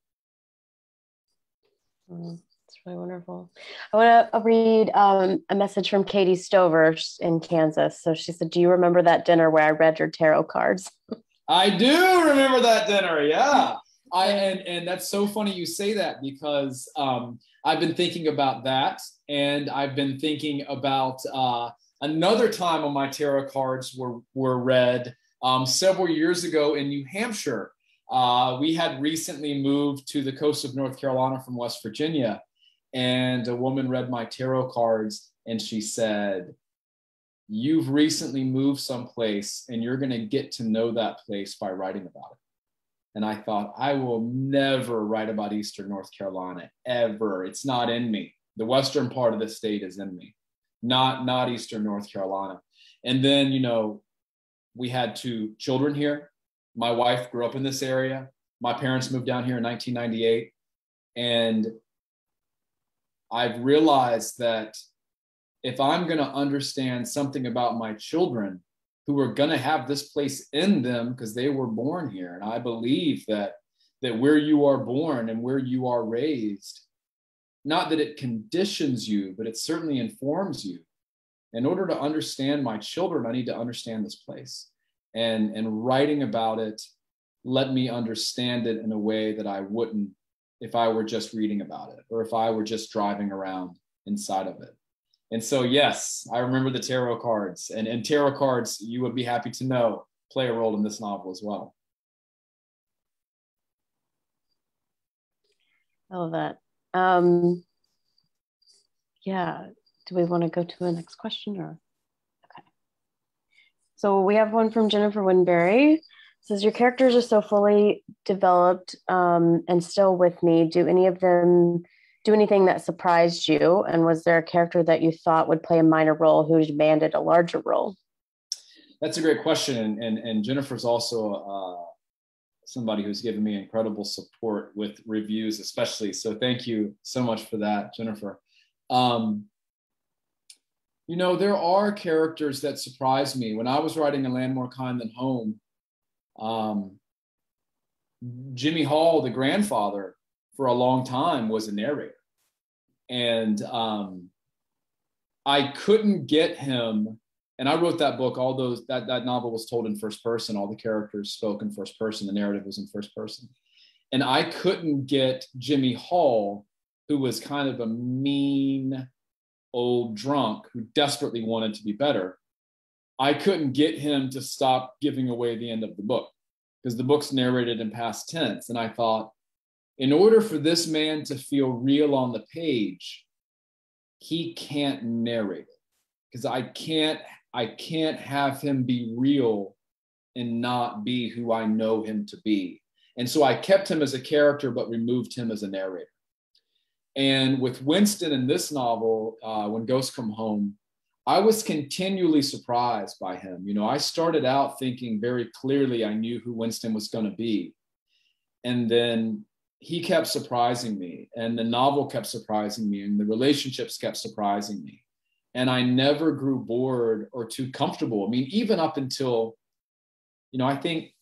Mm, it's really wonderful. I want to read um, a message from Katie Stover in Kansas. So she said, "Do you remember that dinner where I read your tarot cards?" I do remember that dinner. Yeah. I and and that's so funny you say that because um, I've been thinking about that, and I've been thinking about uh, another time when my tarot cards were were read um, several years ago in New Hampshire. Uh, we had recently moved to the coast of North Carolina from West Virginia, and a woman read my tarot cards, and she said, "You've recently moved someplace, and you're going to get to know that place by writing about it." And I thought, I will never write about Eastern North Carolina ever. It's not in me. The western part of the state is in me, not not Eastern North Carolina. And then, you know, we had two children here. My wife grew up in this area. My parents moved down here in 1998. And I've realized that if I'm going to understand something about my children, who are going to have this place in them because they were born here. And I believe that that where you are born and where you are raised, not that it conditions you, but it certainly informs you. In order to understand my children, I need to understand this place. And, and writing about it let me understand it in a way that I wouldn't if I were just reading about it or if I were just driving around inside of it. And so, yes, I remember the tarot cards, and, and tarot cards, you would be happy to know, play a role in this novel as well. I love that. Um, yeah. Do we want to go to the next question or? Okay. So we have one from Jennifer Winberry. It says your characters are so fully developed um, and still with me. Do any of them do anything that surprised you? And was there a character that you thought would play a minor role who demanded a larger role? That's a great question. And, and, and Jennifer's also uh, somebody who's given me incredible support with reviews, especially. So thank you so much for that, Jennifer. Um, you know, there are characters that surprise me. When I was writing A Land More Kind Than Home, um, Jimmy Hall, the grandfather, for a long time was a narrator and um, I couldn't get him. And I wrote that book. All those that that novel was told in first person. All the characters spoke in first person. The narrative was in first person, and I couldn't get Jimmy Hall, who was kind of a mean old drunk who desperately wanted to be better. I couldn't get him to stop giving away the end of the book because the book's narrated in past tense, and I thought in order for this man to feel real on the page, he can't narrate it because I can't I can't have him be real and not be who I know him to be. And so I kept him as a character, but removed him as a narrator. And with Winston in this novel, uh, when Ghosts Come Home, I was continually surprised by him. You know, I started out thinking very clearly I knew who Winston was going to be. And then he kept surprising me and the novel kept surprising me and the relationships kept surprising me and I never grew bored or too comfortable. I mean, even up until, you know, I think,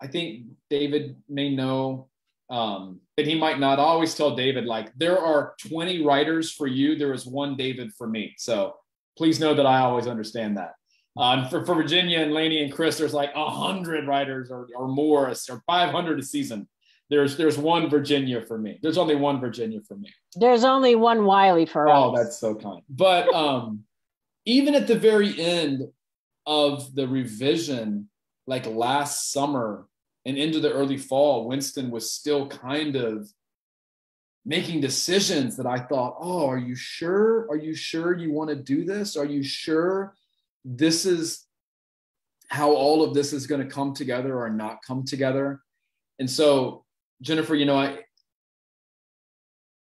I think David may know um, that he might not. Always tell David, like, there are 20 writers for you. There is one David for me. So please know that I always understand that. Uh, for, for Virginia and Laney and Chris, there's like a hundred writers or, or more, or 500 a season. There's there's one Virginia for me. There's only one Virginia for me. There's only one Wiley for oh, us. Oh, that's so kind. But um, even at the very end of the revision, like last summer and into the early fall, Winston was still kind of making decisions that I thought, oh, are you sure? Are you sure you want to do this? Are you sure this is how all of this is going to come together or not come together? And so, Jennifer, you know, I,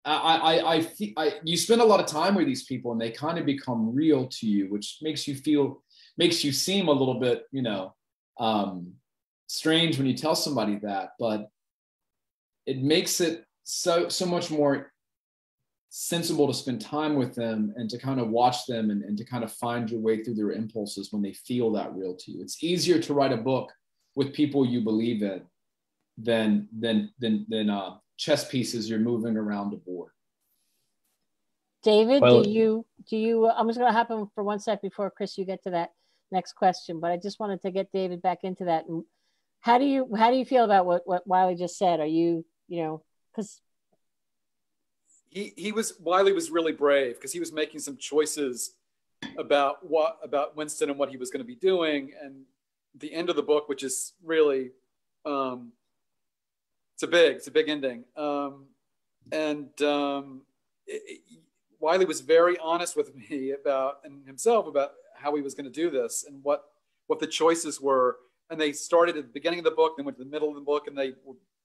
I, I, I, I, you spend a lot of time with these people and they kind of become real to you, which makes you feel, makes you seem a little bit, you know, um, strange when you tell somebody that, but it makes it so so much more sensible to spend time with them and to kind of watch them and, and to kind of find your way through their impulses when they feel that real to you. It's easier to write a book with people you believe in than than than than uh, chess pieces you're moving around a board. David, well, do you do you? I'm just going to happen for one sec before Chris, you get to that next question. But I just wanted to get David back into that. And how do you how do you feel about what what Wiley just said? Are you you know because he he was Wiley was really brave because he was making some choices about what about Winston and what he was going to be doing, and the end of the book, which is really um, it's a big it's a big ending, um, and um, it, it, Wiley was very honest with me about and himself about how he was going to do this and what what the choices were and they started at the beginning of the book, then went to the middle of the book, and they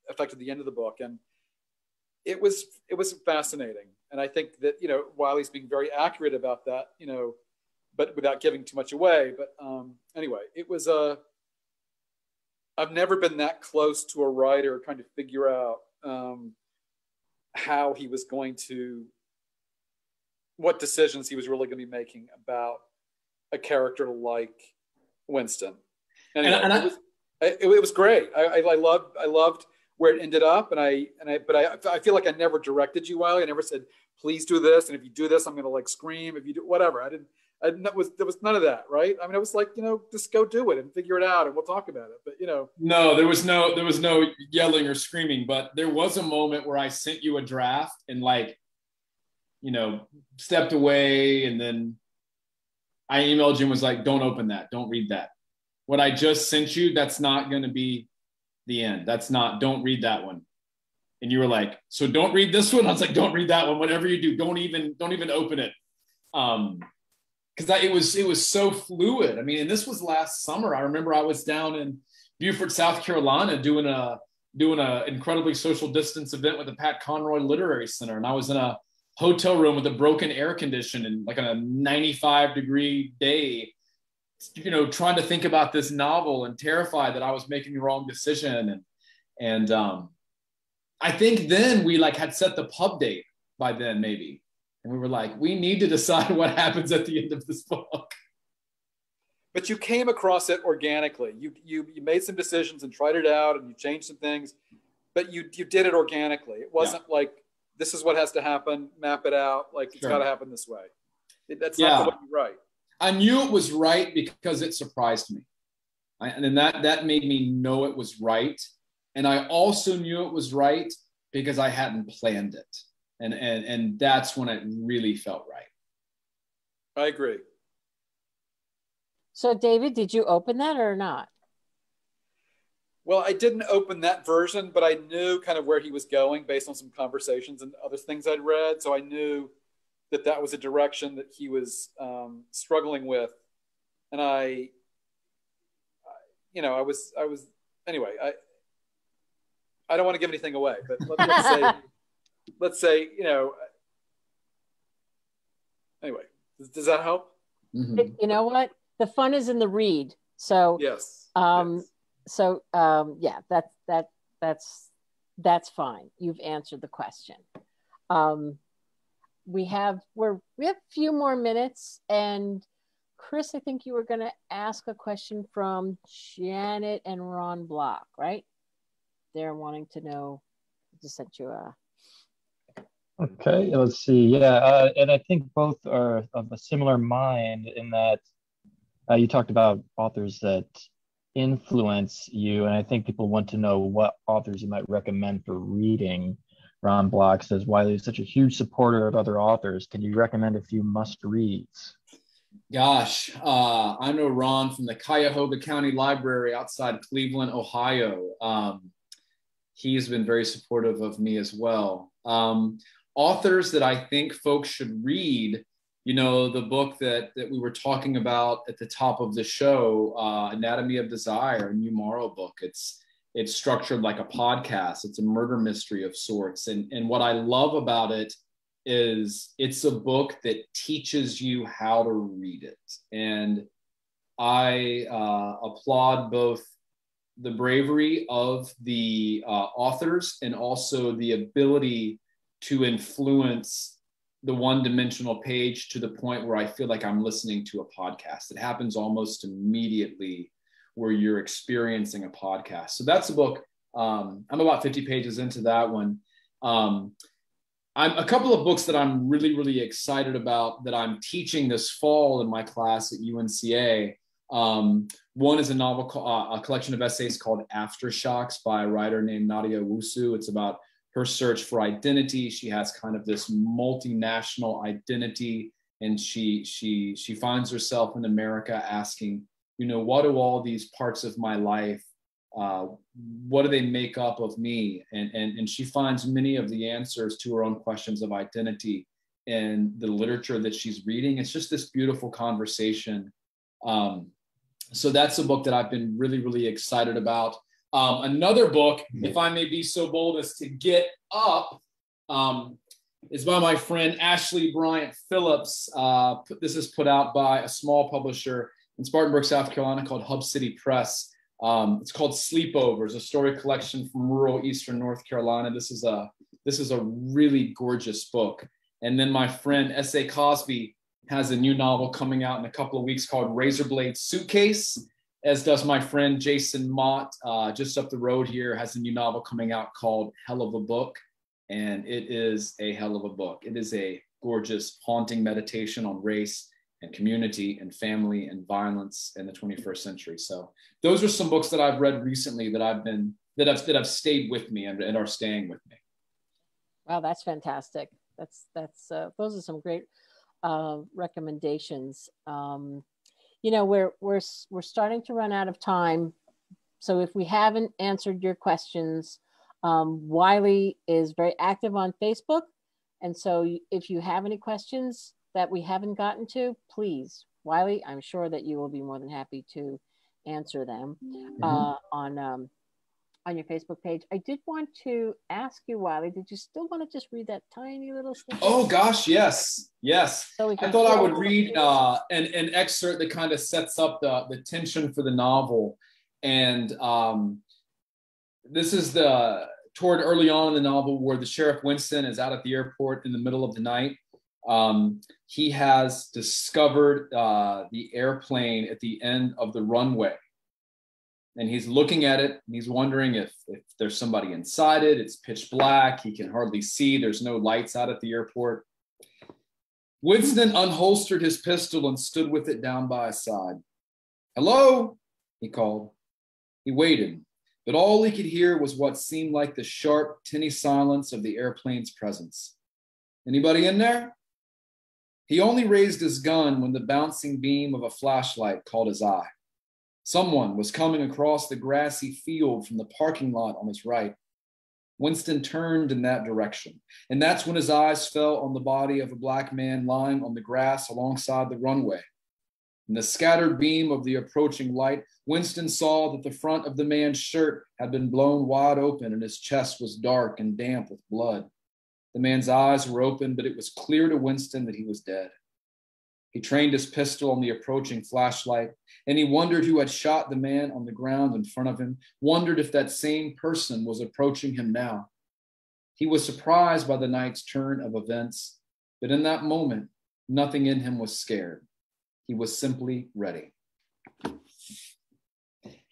affected the end of the book. And it was it was fascinating. And I think that you know Wiley's being very accurate about that, you know, but without giving too much away. But um, anyway, it was a. Uh, I've never been that close to a writer trying to figure out um, how he was going to, what decisions he was really going to be making about a character like Winston. Anyway, and, and it, was, it, it, was great. I, I, I, loved I loved where it ended up, and I and I but I I feel like I never directed you, Wiley. I never said please do this, and if you do this, I'm gonna like scream. If you do whatever, I didn't. I didn't, was there was none of that, right? I mean, I was like, you know, just go do it and figure it out, and we'll talk about it. But you know, no, there was no there was no yelling or screaming, but there was a moment where I sent you a draft and like, you know, stepped away, and then I emailed you and was like, don't open that, don't read that what I just sent you, that's not going to be the end. That's not, don't read that one. And you were like, so don't read this one. I was like, don't read that one. Whatever you do, don't even, don't even open it. Um, cause it was, it was so fluid. I mean, and this was last summer. I remember I was down in Beaufort, South Carolina doing a, doing a incredibly social distance event with the Pat Conroy Literary Center. And I was in a hotel room with a broken air condition and like on a 95 degree day you know, trying to think about this novel and terrified that I was making the wrong decision. And, and, um, I think then we like had set the pub date by then maybe. And we were like, we need to decide what happens at the end of this book. But you came across it organically. You, you, you made some decisions and tried it out and you changed some things, but you, you did it organically. It wasn't yeah. like, this is what has to happen, map it out. Like it's sure. got to happen this way. That's yeah. not the way you write. I knew it was right because it surprised me. I, and then that, that made me know it was right. And I also knew it was right because I hadn't planned it. And, and, and that's when it really felt right. I agree. So, David, did you open that or not? Well, I didn't open that version, but I knew kind of where he was going based on some conversations and other things I'd read. So I knew that that was a direction that he was um, struggling with, and I, you know, I was I was anyway. I I don't want to give anything away, but let, us say let's say you know. Anyway, does, does that help? Mm-hmm. You know what? The fun is in the read. So yes. Um, yes. So um, yeah, that's that that's that's fine. You've answered the question. Um, we have we're we have a few more minutes and Chris, I think you were going to ask a question from Janet and Ron Block, right? They're wanting to know. Just sent you a. Okay, let's see. Yeah, uh, and I think both are of a similar mind in that uh, you talked about authors that influence you, and I think people want to know what authors you might recommend for reading. Ron Block says Wiley is such a huge supporter of other authors. Can you recommend a few must reads? Gosh, uh, I know Ron from the Cuyahoga County Library outside Cleveland, Ohio. Um, he's been very supportive of me as well. Um, authors that I think folks should read, you know, the book that, that we were talking about at the top of the show, uh, Anatomy of Desire, a new Morrow book. It's it's structured like a podcast. It's a murder mystery of sorts. And, and what I love about it is it's a book that teaches you how to read it. And I uh, applaud both the bravery of the uh, authors and also the ability to influence the one dimensional page to the point where I feel like I'm listening to a podcast. It happens almost immediately where you're experiencing a podcast. So that's a book. Um, I'm about 50 pages into that one. Um, I'm a couple of books that I'm really, really excited about that I'm teaching this fall in my class at UNCA. Um, one is a novel, uh, a collection of essays called Aftershocks by a writer named Nadia Owusu. It's about her search for identity. She has kind of this multinational identity, and she she she finds herself in America asking, you know, what do all these parts of my life uh, what do they make up of me? And, and, and she finds many of the answers to her own questions of identity in the literature that she's reading. It's just this beautiful conversation. Um, so that's a book that I've been really, really excited about. Um, another book, if I may be so bold as to get up, um, is by my friend Ashleigh Bryant Phillips. Uh, this is put out by a small publisher in Spartanburg, South Carolina called Hub City Press. Um, it's called Sleepovers, a story collection from rural Eastern North Carolina. This is a this is a really gorgeous book. And then my friend S.A. Cosby has a new novel coming out in a couple of weeks called Razorblade Suitcase, as does my friend Jason Mott, uh, just up the road here, has a new novel coming out called Hell of a Book. And it is a hell of a book. It is a gorgeous, haunting meditation on race and community and family and violence in the 21st century. So those are some books that I've read recently that I've been that have that have stayed with me and, and are staying with me. Wow, that's fantastic. That's that's uh, those are some great uh, recommendations. Um, you know, we're we're we're starting to run out of time, so if we haven't answered your questions, um, Wiley is very active on Facebook, and so if you have any questions, that we haven't gotten to, please, Wiley, I'm sure that you will be more than happy to answer them mm-hmm. uh, on um, on your Facebook page. I did want to ask you, Wiley, did you still want to just read that tiny little snippet? Oh gosh, yes, yes. So I thought I would read uh, an, an excerpt that kind of sets up the, the tension for the novel. And um, this is the toward early on in the novel where the sheriff Winston is out at the airport in the middle of the night um, he has discovered uh, the airplane at the end of the runway. And he's looking at it and he's wondering if, if there's somebody inside it. It's pitch black. He can hardly see. There's no lights out at the airport. Winston unholstered his pistol and stood with it down by his side. Hello, he called. He waited, but all he could hear was what seemed like the sharp, tinny silence of the airplane's presence. Anybody in there? He only raised his gun when the bouncing beam of a flashlight caught his eye. Someone was coming across the grassy field from the parking lot on his right. Winston turned in that direction, and that's when his eyes fell on the body of a black man lying on the grass alongside the runway. In the scattered beam of the approaching light, Winston saw that the front of the man's shirt had been blown wide open and his chest was dark and damp with blood. The man's eyes were open, but it was clear to Winston that he was dead. He trained his pistol on the approaching flashlight, and he wondered who had shot the man on the ground in front of him, wondered if that same person was approaching him now. He was surprised by the night's turn of events, But in that moment, nothing in him was scared. He was simply ready.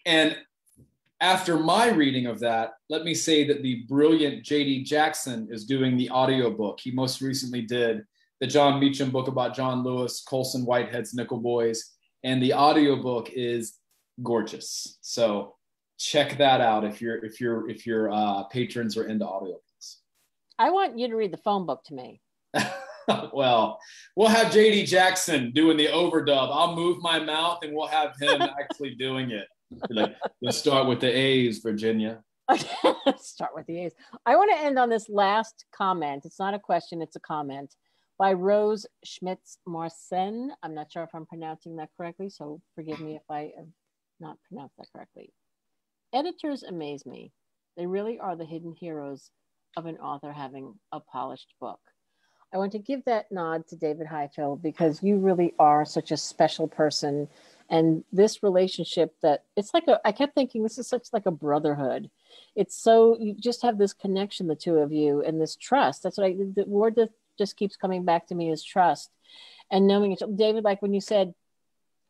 And after my reading of that, let me say that the brilliant JD Jackson is doing the audiobook. He most recently did the Jon Meacham book about John Lewis, Colson Whitehead's Nickel Boys, and the audiobook is gorgeous. So check that out if you're if you're if your uh, patrons are into audiobooks. I want you to read the phone book to me. well, we'll have JD Jackson doing the overdub. I'll move my mouth and we'll have him actually doing it. Like, let's start with the A's, Virginia. start with the A's. I want to end on this last comment. It's not a question, it's a comment by Rose Schmitz Marcen. I'm not sure if I'm pronouncing that correctly, so forgive me if I have not pronounced that correctly. Editors amaze me. They really are the hidden heroes of an author having a polished book. I want to give that nod to David Highfill because you really are such a special person. And this relationship that it's like a, I kept thinking this is such like a brotherhood. It's so, you just have this connection, the two of you, and this trust. That's what I, the word that just keeps coming back to me is trust and knowing it. David, like when you said,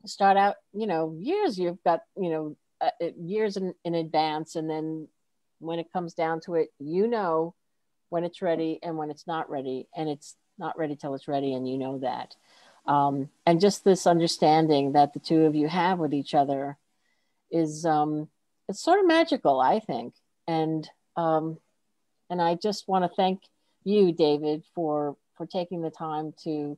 start out, you know, years, you've got, you know, uh, years in, in advance. And then when it comes down to it, you know when it's ready and when it's not ready. And it's not ready till it's ready. And you know that. Um, and just this understanding that the two of you have with each other is um, it's sort of magical, I think. And um, and I just want to thank you, David, for for taking the time to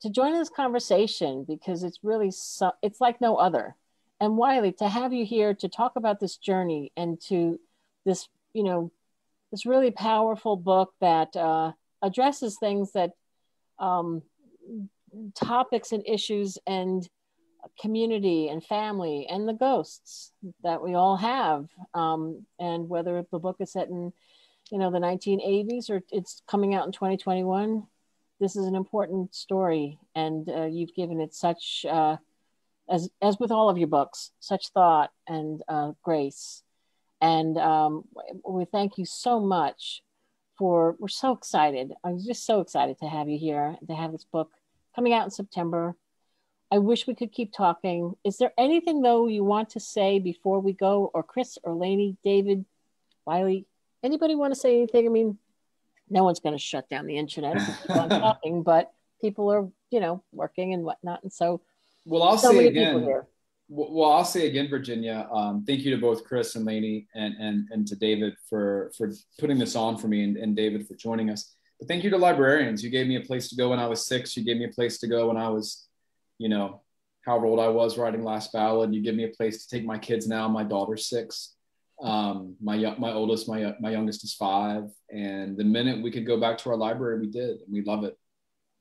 to join this conversation because it's really so, it's like no other. And Wiley, to have you here to talk about this journey and to this, you know, this really powerful book that uh, addresses things that um, topics and issues and community and family and the ghosts that we all have. Um, and whether the book is set in you know the 1980s or it's coming out in 2021 this is an important story and uh, you've given it such uh, as as with all of your books such thought and uh, grace. And um, we thank you so much for we're so excited. I'm just so excited to have you here to have this book coming out in september. I wish we could keep talking. Is there anything though you want to say before we go or chris or laney david wiley anybody want to say anything? I mean, no one's going to shut down the internet on talking, but people are, you know, working and whatnot. And so, well, I'll so say again, well, I'll say again, Virginia, um, thank you to both Chris and Laney and, and, and to David for, for putting this on for me and, and David for joining us. But thank you to librarians. You gave me a place to go when I was six. You gave me a place to go when I was, you know, however old I was writing Last Ballad. You give me a place to take my kids now. My daughter's six. Um, my my oldest, my my youngest is five, and the minute we could go back to our library, we did, and we love it.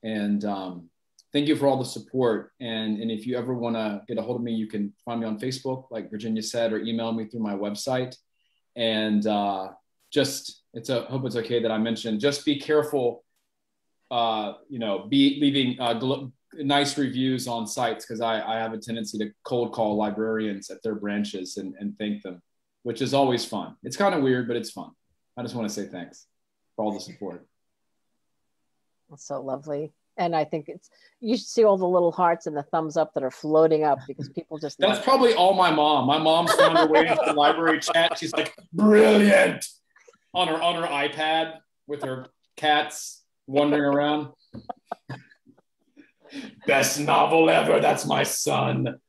And um, thank you for all the support. And and if you ever want to get a hold of me, you can find me on Facebook, like Virginia said, or email me through my website. And uh, just it's a hope it's okay that I mentioned. Just be careful. Uh, you know, be leaving uh, gl- nice reviews on sites because I, I have a tendency to cold call librarians at their branches and, and thank them which is always fun. It's kind of weird, but it's fun. I just want to say thanks for all the support. That's so lovely. And I think it's you should see all the little hearts and the thumbs up that are floating up because people just That's probably it. all my mom. My mom's found her way into the library chat. She's like, brilliant on her on her iPad with her cats wandering around. Best novel ever. That's my son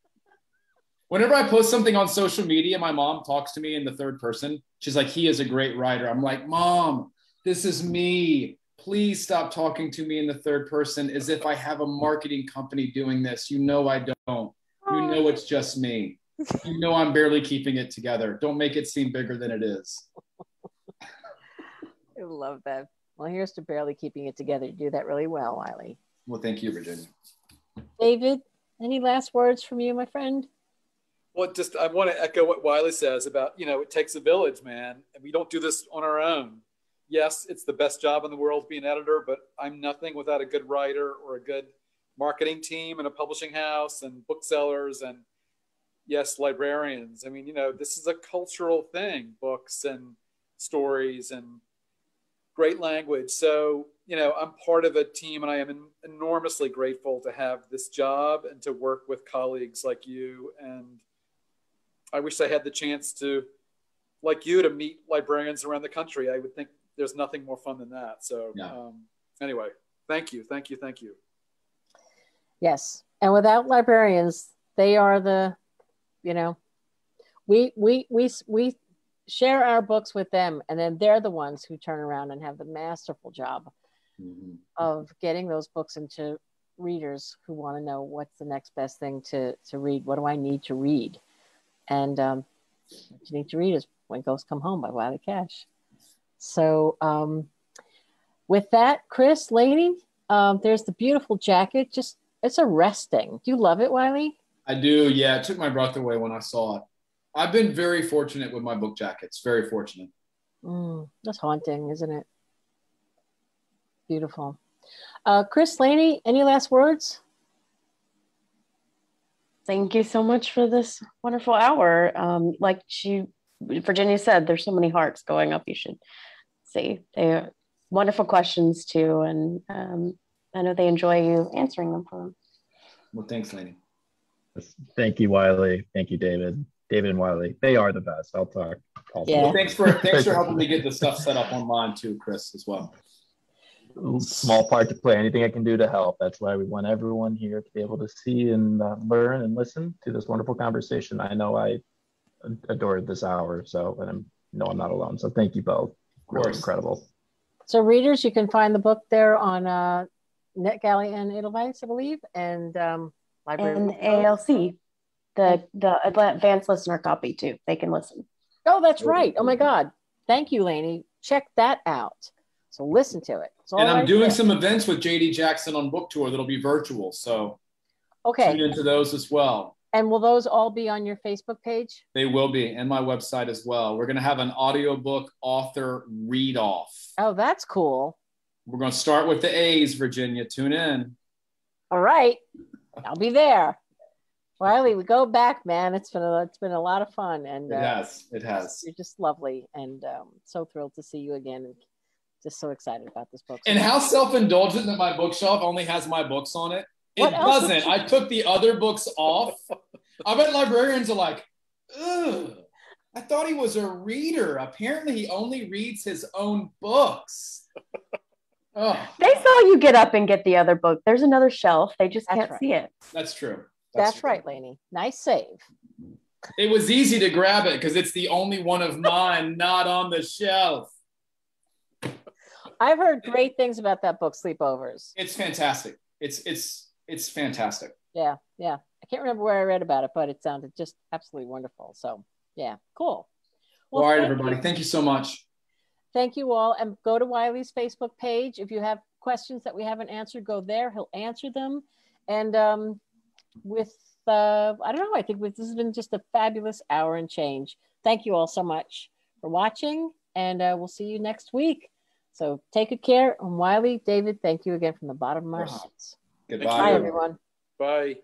whenever I post something on social media, my mom talks to me in the third person. She's like, he is a great writer. I'm like, mom, this is me. Please stop talking to me in the third person as if I have a marketing company doing this. You know, I don't. You know, it's just me. You know, I'm barely keeping it together. Don't make it seem bigger than it is. I love that. Well, here's to barely keeping it together. You do that really well, Wiley. Well, thank you, Virginia. David, any last words from you, my friend? Well, just I want to echo what Wiley says about you know it takes a village, man, and we don't do this on our own. Yes, it's the best job in the world being editor, but I'm nothing without a good writer or a good marketing team and a publishing house and booksellers and yes, librarians. I mean, you know, this is a cultural thing, books and stories and great language. So, you know, I'm part of a team and I am enormously grateful to have this job and to work with colleagues like you. And I wish I had the chance to, like you, to meet librarians around the country. I would think there's nothing more fun than that. So, yeah. um, anyway, thank you, thank you, thank you. Yes, and without librarians, they are the, you know, we we we we share our books with them, and then they're the ones who turn around and have the masterful job mm-hmm. of getting those books into readers who want to know what's the next best thing to to read. What do I need to read? And um, what you need to read is When Ghosts Come Home by Wiley Cash. So um, with that, Chris, Laney, um, there's the beautiful jacket. Just it's arresting. Do you love it, Wiley? I do. Yeah, it took my breath away when I saw it. I've been very fortunate with my book jackets. Very fortunate. Mm, that's haunting, isn't it? Beautiful. Uh, Chris Laney, any last words? Thank you so much for this wonderful hour. Um, like she, Virginia said, there's so many hearts going up. You should see. They are wonderful questions too, and um, I know they enjoy you answering them for them. Well, thanks, Laney. Thank you, Wiley. Thank you, David. David and Wiley. They are the best. I'll talk. yeah. Well, thanks for thanks for helping me get the stuff set up online too, Chris, as well. Small part to play. Anything I can do to help. That's why we want everyone here to be able to see and uh, learn and listen to this wonderful conversation. I know I adored this hour, so and I'm no, I'm not alone. So thank you both. Of Really incredible. So readers, you can find the book there on uh, NetGalley and Edelweiss, I believe, and um, library and ALC the the advanced listener copy too. They can listen. Oh, that's right. Oh my God. Thank you, Laney. Check that out. So listen to it. And I'm doing there. some events with JD Jackson on book tour that'll be virtual. So okay. tune into those as well. And will those all be on your Facebook page? They will be, and my website as well. We're going to have an audiobook author read off. Oh, that's cool. We're going to start with the A's, Virginia. Tune in. All right. I'll be there. Wiley, we go back, man. It's been a it's been a lot of fun, and it uh, has. It has. You're just lovely, and um, so thrilled to see you again, and just so excited about this book. And how self indulgent that my bookshelf only has my books on it. It what doesn't. I took the other books off. I bet librarians are like, ugh. I thought he was a reader. Apparently, he only reads his own books. Oh. They saw you get up and get the other book. There's another shelf. They just That's can't right. see it. That's true. That's, That's right, Laney. Nice save. It was easy to grab it because it's the only one of mine not on the shelf. I've heard great things about that book, Sleepovers. It's fantastic. It's it's it's fantastic. Yeah, yeah. I can't remember where I read about it, but it sounded just absolutely wonderful. So yeah, cool. Well, all right, everybody. You. Thank you so much. Thank you all. And go to Wiley's Facebook page. If you have questions that we haven't answered, go there. He'll answer them. And um, with uh, I don't know. I think this has been just a fabulous hour and change. Thank you all so much for watching, and uh, we'll see you next week. So take good care. And Wiley, David, thank you again from the bottom of my hearts. Goodbye, everyone. Bye.